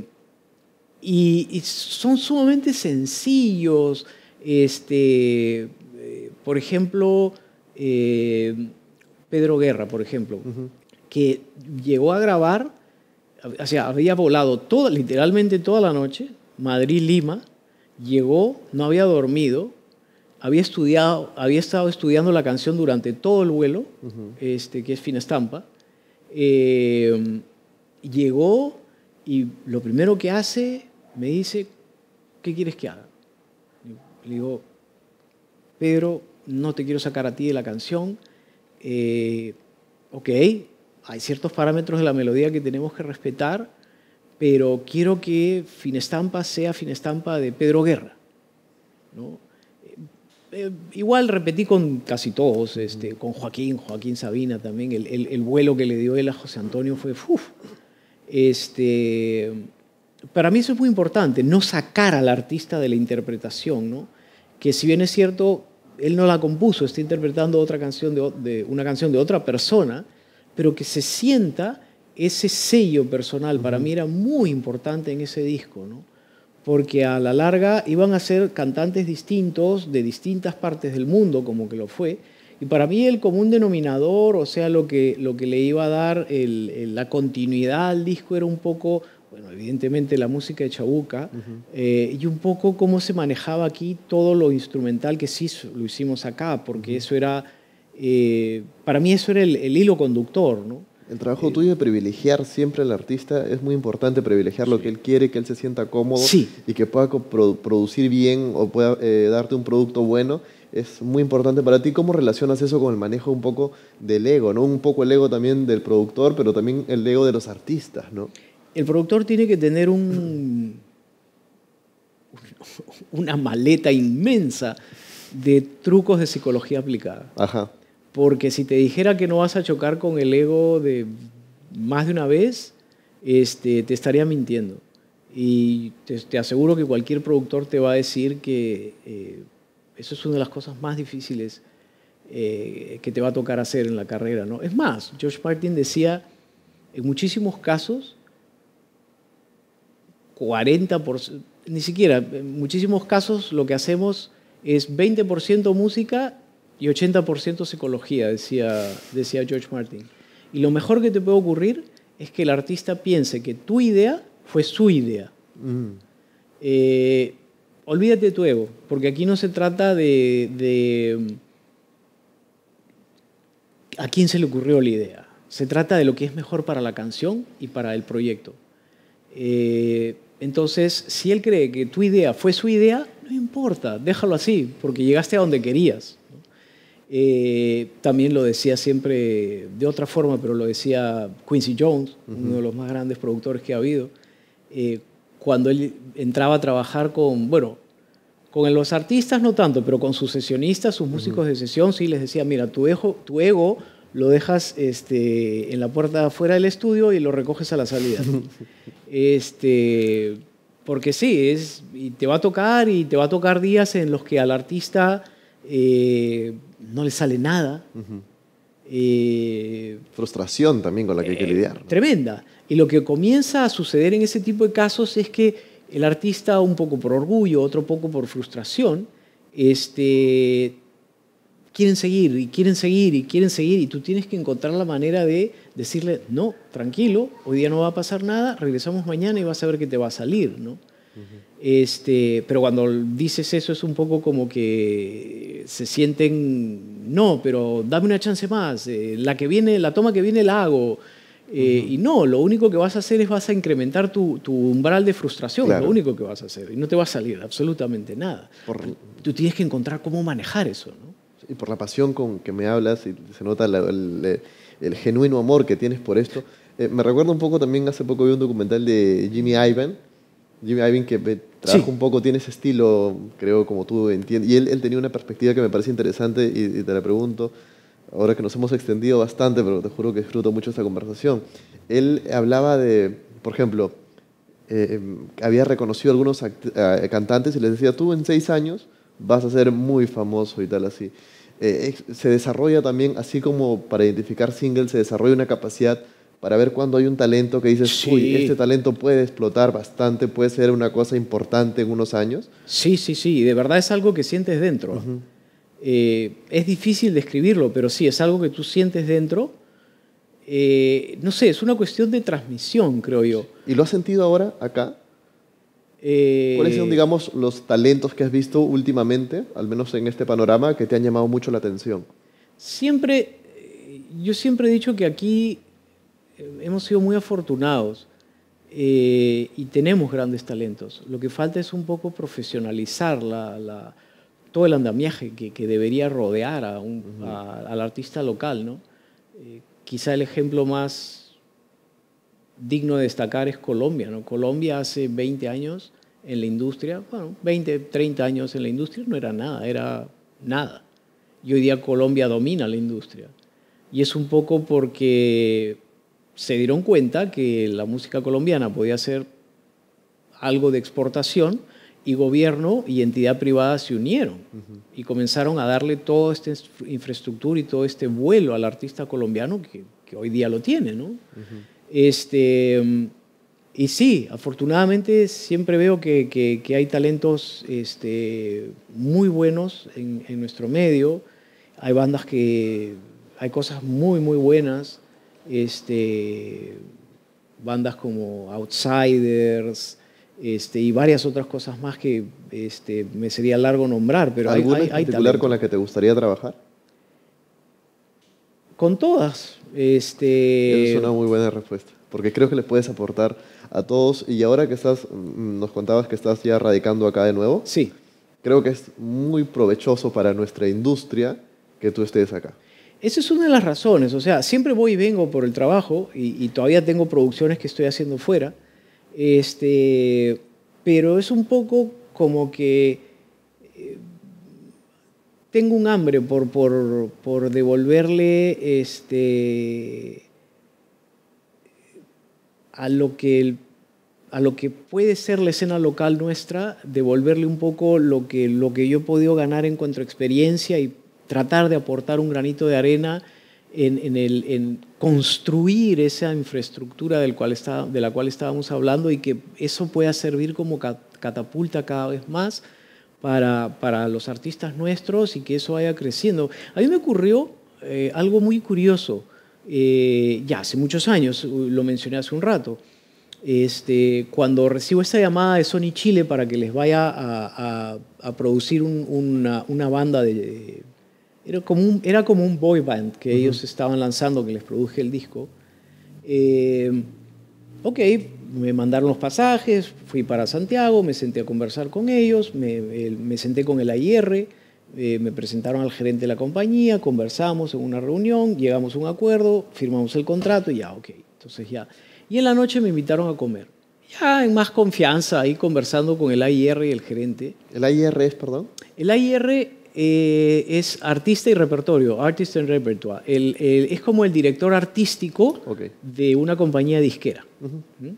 y, son sumamente sencillos. Este, eh, por ejemplo, eh, Pedro Guerra, por ejemplo, que llegó a grabar, o sea, había volado toda, literalmente toda la noche, Madrid-Lima, llegó, no había dormido, había estudiado, había estado estudiando la canción durante todo el vuelo, este, que es Fina Estampa. Eh, llegó y lo primero que hace me dice, ¿qué quieres que haga? Le digo, Pedro, no te quiero sacar a ti de la canción. Eh, ok, hay ciertos parámetros de la melodía que tenemos que respetar, pero quiero que Finestampa sea Finestampa de Pedro Guerra. ¿no? Eh, igual repetí con casi todos, este, con Joaquín, Joaquín Sabina también, el, vuelo que le dio él a José Antonio fue, uf, este, para mí eso es muy importante, no sacar al artista de la interpretación, ¿no? que si bien es cierto, él no la compuso, está interpretando otra canción de, una canción de otra persona, pero que se sienta ese sello personal, para mí era muy importante en ese disco, ¿no? Porque a la larga iban a ser cantantes distintos de distintas partes del mundo, como que lo fue. Y para mí el común denominador, o sea, lo que, lo que le iba a dar la continuidad al disco era un poco, bueno, evidentemente la música de Chabuca, eh, y un poco cómo se manejaba aquí todo lo instrumental que sí lo hicimos acá, porque eso era, eh, para mí eso era el, el hilo conductor, ¿no? El trabajo tuyo de privilegiar siempre al artista es muy importante, privilegiar lo que él quiere, que él se sienta cómodo y que pueda producir bien o pueda eh, darte un producto bueno. Es muy importante para ti. ¿Cómo relacionas eso con el manejo un poco del ego? ¿no? Un poco el ego también del productor, pero también el ego de los artistas. ¿no? El productor tiene que tener un, una maleta inmensa de trucos de psicología aplicada. Ajá. Porque si te dijera que no vas a chocar con el ego más de una vez, este, te estaría mintiendo. Y te, aseguro que cualquier productor te va a decir que eh, eso es una de las cosas más difíciles eh, que te va a tocar hacer en la carrera. ¿no? Es más, George Martin decía, en muchísimos casos, 40%, ni siquiera, en muchísimos casos lo que hacemos es 20% música y 80% psicología, decía, decía George Martin. Y lo mejor que te puede ocurrir es que el artista piense que tu idea fue su idea. Mm. Eh, olvídate de tu ego, porque aquí no se trata de, de, a quién se le ocurrió la idea. Se trata de lo que es mejor para la canción y para el proyecto. Eh, entonces, si él cree que tu idea fue su idea, no importa, déjalo así, porque llegaste a donde querías. Eh, también lo decía siempre de otra forma, pero lo decía Quincy Jones, uno de los más grandes productores que ha habido, eh, cuando él entraba a trabajar con, bueno, con los artistas no tanto, pero con sus sesionistas, sus músicos de sesión, sí les decía, mira, tu ego, tu ego lo dejas este, en la puerta afuera del estudio y lo recoges a la salida. este, porque sí, es, y te va a tocar y te va a tocar días en los que al artista eh, no le sale nada. Eh, Frustración también con la que hay que eh, lidiar. Tremenda. Y lo que comienza a suceder en ese tipo de casos es que el artista, un poco por orgullo, otro poco por frustración, este, quieren seguir y quieren seguir y quieren seguir y tú tienes que encontrar la manera de decirle, no, tranquilo, hoy día no va a pasar nada, regresamos mañana y vas a ver que te va a salir, ¿no? Este, pero cuando dices eso es un poco como que se sienten, no, pero dame una chance más, eh, la que viene, la toma que viene la hago. Eh, y no, lo único que vas a hacer es vas a incrementar tu, tu umbral de frustración, lo único que vas a hacer, y no te va a salir absolutamente nada. Tú tienes que encontrar cómo manejar eso. ¿no? y por la pasión con que me hablas y se nota el, genuino amor que tienes por esto. Eh, me recuerda un poco también, hace poco vi un documental de Jimmy Ivan, Jimmy Ivan que trabaja un poco, tiene ese estilo, creo, como tú entiendes, y él, él tenía una perspectiva que me parece interesante y, te la pregunto, ahora que nos hemos extendido bastante, pero te juro que disfruto mucho esta conversación. Él hablaba de, por ejemplo, eh, había reconocido a algunos cantantes y les decía, tú en seis años vas a ser muy famoso y tal así. Eh, se desarrolla también, así como para identificar singles, se desarrolla una capacidad para ver cuando hay un talento que dices, uy, este talento puede explotar bastante, puede ser una cosa importante en unos años. Sí, sí, sí, de verdad es algo que sientes dentro. Eh, es difícil describirlo, pero sí, es algo que tú sientes dentro. Eh, no sé, es una cuestión de transmisión, creo yo. ¿Y lo has sentido ahora acá? ¿Cuáles son, digamos, los talentos que has visto últimamente, al menos en este panorama, que te han llamado mucho la atención? Siempre, eh, yo siempre he dicho que aquí eh, hemos sido muy afortunados eh, y tenemos grandes talentos. Lo que falta es un poco profesionalizar la, todo el andamiaje que, debería rodear a un, al artista local. ¿no? quizá el ejemplo más digno de destacar es Colombia. ¿no? Colombia hace 20 años en la industria, bueno, 20, 30 años en la industria no era nada, era nada. Y hoy día Colombia domina la industria. Y es un poco porque se dieron cuenta que la música colombiana podía ser algo de exportación y gobierno y entidad privada se unieron y comenzaron a darle toda esta infraestructura y todo este vuelo al artista colombiano que, que hoy día lo tiene, ¿no? Este, y sí, afortunadamente siempre veo que, hay talentos este, muy buenos en, nuestro medio. Hay bandas que. Hay cosas muy, muy buenas. Este, bandas como Outsiders este, y varias otras cosas más que este, me sería largo nombrar. Pero ¿Alguna hay, particular con la que te gustaría trabajar? Con todas. Este... Es una muy buena respuesta, porque creo que le puedes aportar a todos. Y ahora que estás, mm, nos contabas que estás ya radicando acá de nuevo. Sí. Creo que es muy provechoso para nuestra industria que tú estés acá. Esa es una de las razones. O sea, siempre voy y vengo por el trabajo y, todavía tengo producciones que estoy haciendo fuera. Este, pero es un poco como que eh, tengo un hambre por, por, por devolverle este, a lo que a lo que puede ser la escena local nuestra, devolverle un poco lo que, lo que yo he podido ganar en cuanto a experiencia y tratar de aportar un granito de arena en, el, en construir esa infraestructura del cual está, de la cual estábamos hablando y que eso pueda servir como catapulta cada vez más para, para los artistas nuestros y que eso vaya creciendo. A mí me ocurrió eh, algo muy curioso, eh, ya hace muchos años, lo mencioné hace un rato. Este, cuando recibo esta llamada de Sony Chile para que les vaya a, producir una, banda de... Era como un, era como un boy band que ellos estaban lanzando, que les produje el disco. Eh, ok, me mandaron los pasajes, fui para Santiago, me senté a conversar con ellos, me, senté con el AIR, eh, me presentaron al gerente de la compañía, conversamos en una reunión, llegamos a un acuerdo, firmamos el contrato y ya, ok. Entonces ya y en la noche me invitaron a comer. Ya en más confianza, ahí conversando con el AIR y el gerente. ¿El AIR es, perdón? El AIR eh, es artista y repertorio, artist and repertoire. es como el director artístico de una compañía disquera. ¿Mm?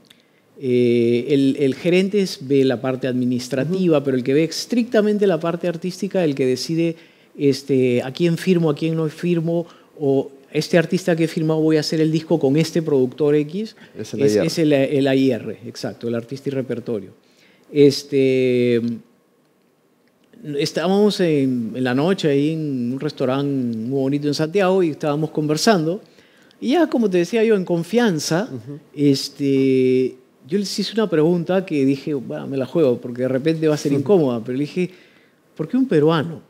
Eh, el, gerente ve la parte administrativa, pero el que ve estrictamente la parte artística, el que decide este, a quién firmo, a quién no firmo, o este artista que he firmado voy a hacer el disco con este productor X, es el, es, AIR, exacto, el artista y repertorio. Este, estábamos en, la noche ahí en un restaurante muy bonito en Santiago y estábamos conversando. Y ya, como te decía yo, en confianza, este, yo les hice una pregunta que dije, bueno, me la juego porque de repente va a ser incómoda, pero le dije, ¿por qué un peruano?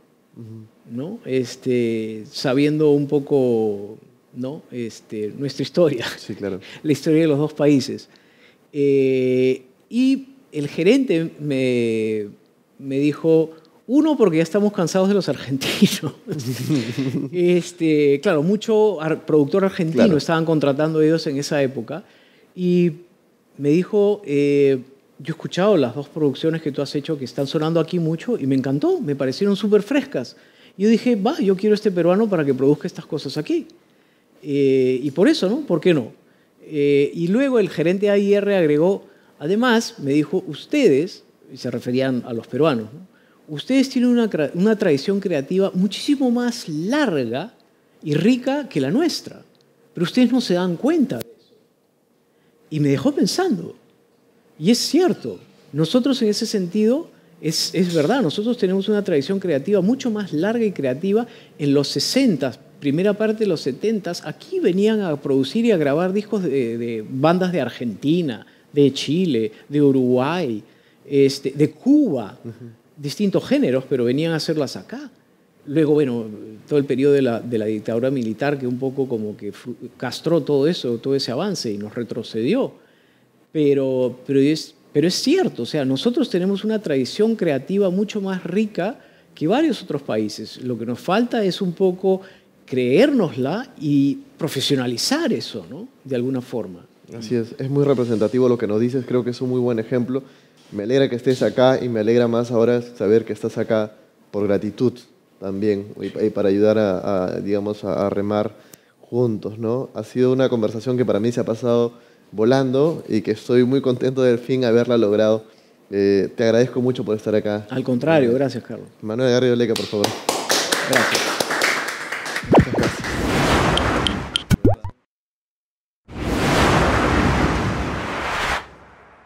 ¿no? Este, sabiendo un poco ¿no? este, nuestra historia, sí, claro. la historia de los dos países. Eh, y el gerente me, me dijo, uno, porque ya estamos cansados de los argentinos. este, claro, mucho productor argentino estaban contratando ellos en esa época. Y me dijo, eh, yo he escuchado las dos producciones que tú has hecho que están sonando aquí mucho y me encantó, me parecieron súper frescas. Yo dije, va, yo quiero este peruano para que produzca estas cosas aquí. Eh, y por eso, ¿no? ¿Por qué no? Eh, y luego el gerente AIR agregó, además, me dijo, ustedes, y se referían a los peruanos, ustedes tienen una, tradición creativa muchísimo más larga y rica que la nuestra, pero ustedes no se dan cuenta de eso. Y me dejó pensando, y es cierto, nosotros en ese sentido es, verdad, nosotros tenemos una tradición creativa mucho más larga y creativa. En los 60, primera parte de los 70, aquí venían a producir y a grabar discos de, bandas de Argentina, de Chile, de Uruguay, este, de Cuba, distintos géneros, pero venían a hacerlas acá. Luego, bueno, todo el periodo de la, de la, dictadura militar que un poco como que castró todo eso, todo ese avance y nos retrocedió. Pero, pero es, pero es cierto, o sea, nosotros tenemos una tradición creativa mucho más rica que varios otros países. Lo que nos falta es un poco creérnosla y profesionalizar eso, ¿no? De alguna forma. Así es, es muy representativo lo que nos dices, creo que es un muy buen ejemplo. Me alegra que estés acá y me alegra más ahora saber que estás acá por gratitud también y para ayudar a, digamos, a remar juntos, ¿no? Ha sido una conversación que para mí se ha pasado volando y que estoy muy contento del fin haberla logrado. Eh, te agradezco mucho por estar acá. Al contrario, gracias, Carlos. Manuel Garrido Leca, por favor. Gracias.